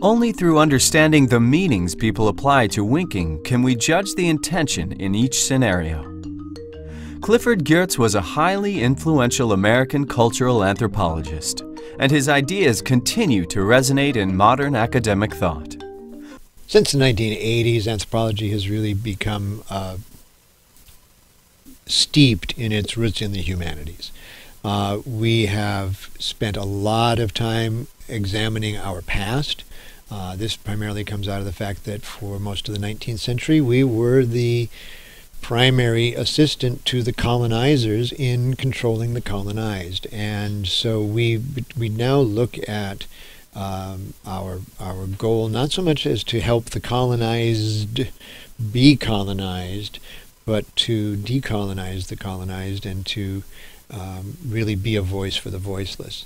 Only through understanding the meanings people apply to winking can we judge the intention in each scenario. Clifford Geertz was a highly influential American cultural anthropologist, and his ideas continue to resonate in modern academic thought. Since the 1980s, anthropology has really become uh, steeped in its roots in the humanities. Uh, we have spent a lot of time examining our past. Uh, this primarily comes out of the fact that for most of the 19th century, we were the primary assistant to the colonizers in controlling the colonized. And so we, we now look at um, our, our goal not so much as to help the colonized be colonized, but to decolonize the colonized and to um, really be a voice for the voiceless.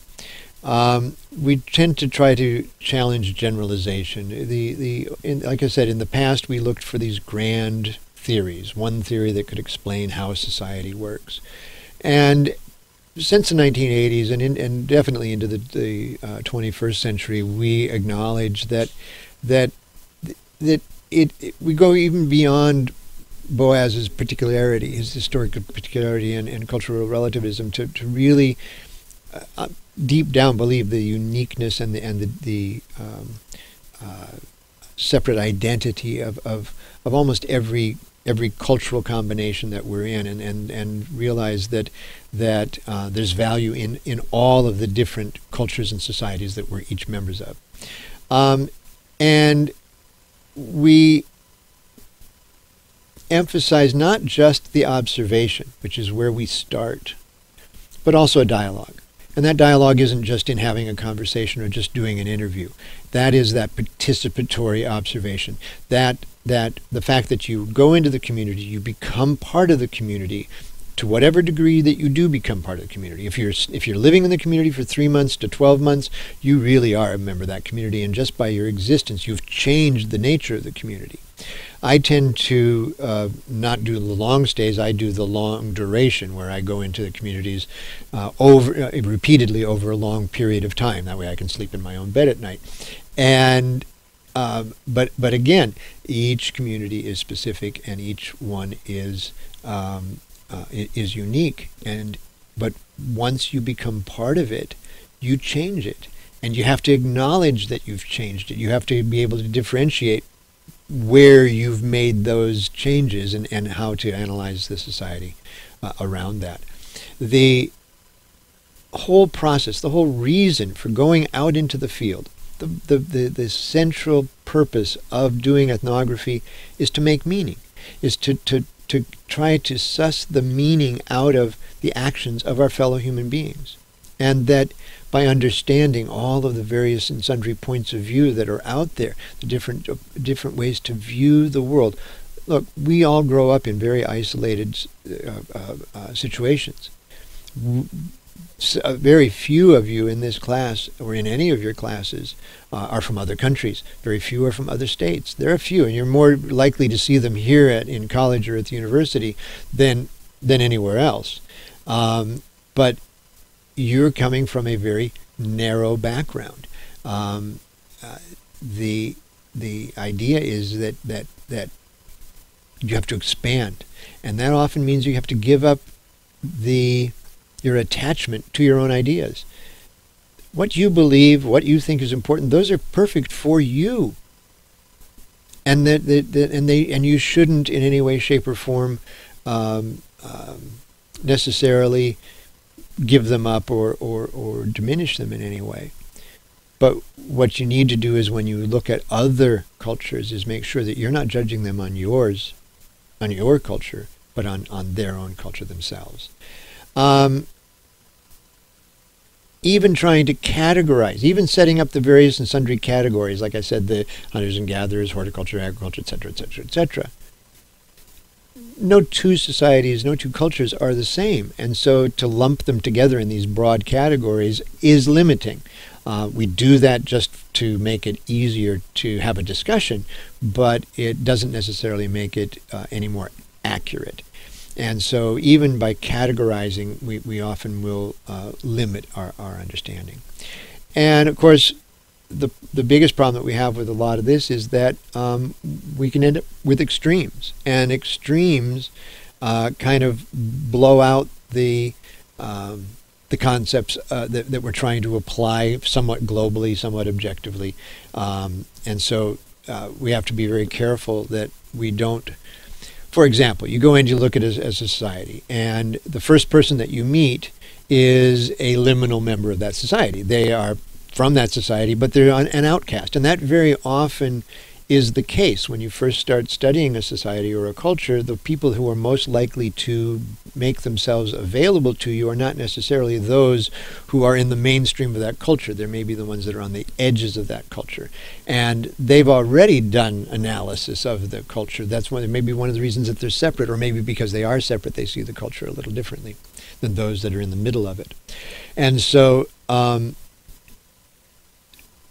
Um, we tend to try to challenge generalization. The the in, like I said in the past, we looked for these grand theories, one theory that could explain how society works, and since the 1980s and in, and definitely into the, the uh, 21st century, we acknowledge that that that it, it we go even beyond Boas's particularity, his historical particularity and, and cultural relativism, to, to really uh, deep down believe the uniqueness and the and the, the um, uh, separate identity of, of of almost every every cultural combination that we're in, and and, and realize that that uh, there's value in in all of the different cultures and societies that we're each members of, um, and we emphasize not just the observation, which is where we start, but also a dialogue. And that dialogue isn't just in having a conversation or just doing an interview. That is that participatory observation. That that the fact that you go into the community, you become part of the community to whatever degree that you do become part of the community. If you're if you're living in the community for 3 months to 12 months, you really are a member of that community and just by your existence you've changed the nature of the community. I tend to uh, not do the long stays. I do the long duration, where I go into the communities uh, over uh, repeatedly over a long period of time. That way, I can sleep in my own bed at night. And um, but but again, each community is specific, and each one is um, uh, is unique. And but once you become part of it, you change it, and you have to acknowledge that you've changed it. You have to be able to differentiate where you've made those changes and, and how to analyze the society uh, around that. The whole process, the whole reason for going out into the field, the, the, the, the central purpose of doing ethnography is to make meaning, is to, to, to try to suss the meaning out of the actions of our fellow human beings. And that by understanding all of the various and sundry points of view that are out there, the different uh, different ways to view the world. Look, we all grow up in very isolated uh, uh, uh situations. Uh, very few of you in this class or in any of your classes uh, are from other countries. Very few are from other states. There are a few, and you're more likely to see them here at, in college or at the university than than anywhere else. Um, but you're coming from a very narrow background. Um, uh, the the idea is that that that you have to expand, and that often means you have to give up the your attachment to your own ideas. What you believe, what you think is important, those are perfect for you. And that, that, that and they and you shouldn't in any way, shape, or form um, um, necessarily give them up or, or, or diminish them in any way. But what you need to do is when you look at other cultures is make sure that you're not judging them on yours, on your culture, but on, on their own culture themselves. Um, even trying to categorize, even setting up the various and sundry categories, like I said, the hunters and gatherers, horticulture, agriculture, etc., etc., etc. No two societies, no two cultures are the same, and so to lump them together in these broad categories is limiting. Uh, we do that just to make it easier to have a discussion, but it doesn't necessarily make it uh, any more accurate. And so, even by categorizing, we, we often will uh, limit our, our understanding. And of course, the, the biggest problem that we have with a lot of this is that um, we can end up with extremes. And extremes uh, kind of blow out the, um, the concepts uh, that, that we're trying to apply somewhat globally, somewhat objectively. Um, and so uh, we have to be very careful that we don't for example, you go in, you look at as a society, and the first person that you meet is a liminal member of that society. They are from that society, but they're an outcast. And that very often is the case when you first start studying a society or a culture. The people who are most likely to make themselves available to you are not necessarily those who are in the mainstream of that culture. There may be the ones that are on the edges of that culture. And they've already done analysis of the culture. That's one, maybe one of the reasons that they're separate, or maybe because they are separate, they see the culture a little differently than those that are in the middle of it. And so, um,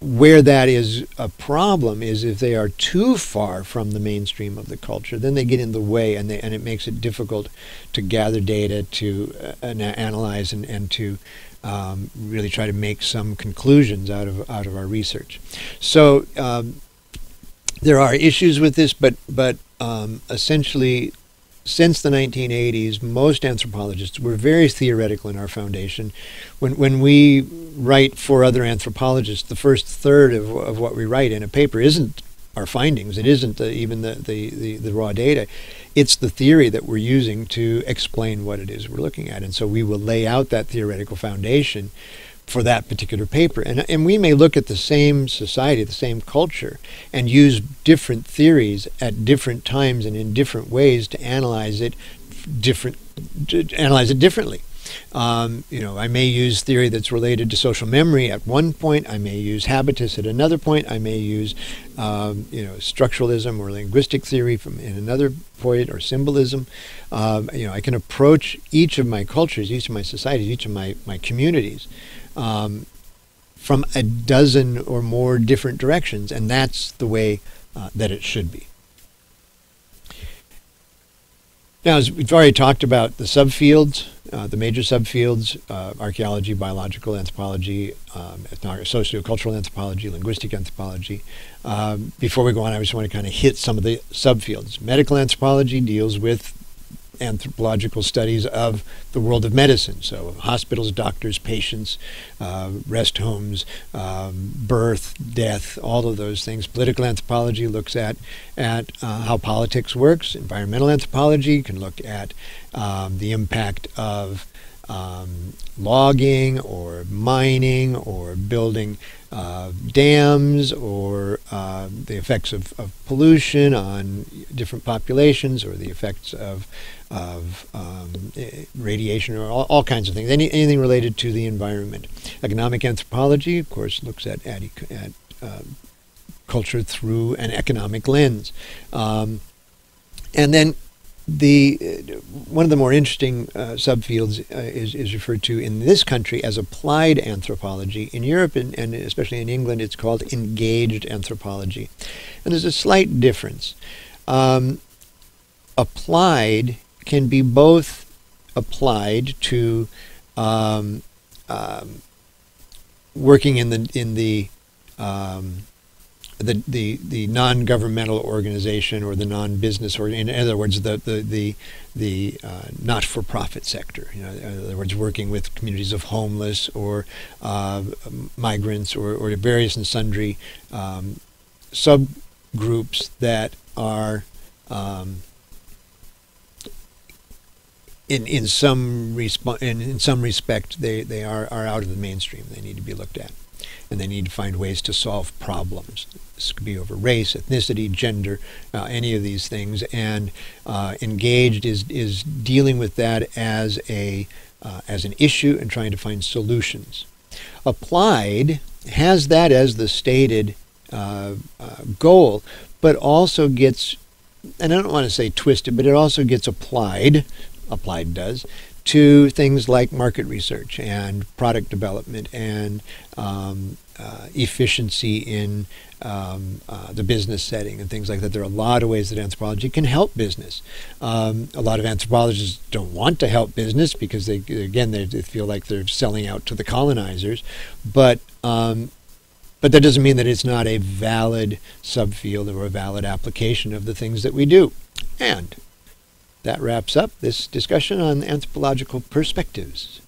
where that is a problem is if they are too far from the mainstream of the culture, then they get in the way and, they, and it makes it difficult to gather data, to uh, analyze, and, and to um, really try to make some conclusions out of, out of our research. So um, there are issues with this, but, but um, essentially since the 1980s, most anthropologists were very theoretical in our foundation. When, when we write for other anthropologists, the first third of, of what we write in a paper isn't our findings. It isn't the, even the, the, the, the, raw data. It's the theory that we're using to explain what it is we're looking at. And so we will lay out that theoretical foundation for that particular paper. And, and we may look at the same society, the same culture, and use different theories at different times and in different ways to analyze it different to analyze it differently. Um, you know, I may use theory that's related to social memory at one point. I may use habitus at another point. I may use, um, you know, structuralism or linguistic theory from in another point or symbolism. Um, you know, I can approach each of my cultures, each of my societies, each of my, my communities um, from a dozen or more different directions, and that's the way uh, that it should be. Now, as we've already talked about the subfields, uh, the major subfields, uh, archaeology, biological anthropology, um, sociocultural anthropology, linguistic anthropology. Um, before we go on, I just want to kind of hit some of the subfields. Medical anthropology deals with anthropological studies of the world of medicine. So, hospitals, doctors, patients, uh, rest homes, um, birth, death, all of those things. Political anthropology looks at, at uh, how politics works. Environmental anthropology can look at um, the impact of um, logging or mining or building uh, dams or uh, the effects of, of, pollution on different populations or the effects of, of um, eh, radiation or all, all, kinds of things, Any, anything related to the environment. Economic anthropology, of course, looks at, at, uh, culture through an economic lens. Um, and then the uh, one of the more interesting uh, subfields uh, is, is referred to in this country as applied anthropology. In Europe and, and, especially in England, it's called engaged anthropology. And there's a slight difference. Um, applied can be both applied to um, um, working in the in the um, the, the, the non-governmental organization or the non-business or in other words the the the, the uh, not-for-profit sector. You know in other words working with communities of homeless or uh, migrants or, or various and sundry um, subgroups that are um, in in some resp- in, in some respect they, they are, are out of the mainstream they need to be looked at and they need to find ways to solve problems. This could be over race, ethnicity, gender, uh, any of these things. And uh, engaged is is dealing with that as a uh, as an issue and trying to find solutions Applied has that as the stated uh, uh, goal, but also gets, and I don't want to say twisted, but it also gets applied, applied does, to things like market research and product development and um, uh, efficiency in um, uh, the business setting and things like that. There are a lot of ways that anthropology can help business. Um, a lot of anthropologists don't want to help business because they, again, they, they feel like they're selling out to the colonizers. But um, but that doesn't mean that it's not a valid subfield or a valid application of the things that we do. And that wraps up this discussion on anthropological perspectives.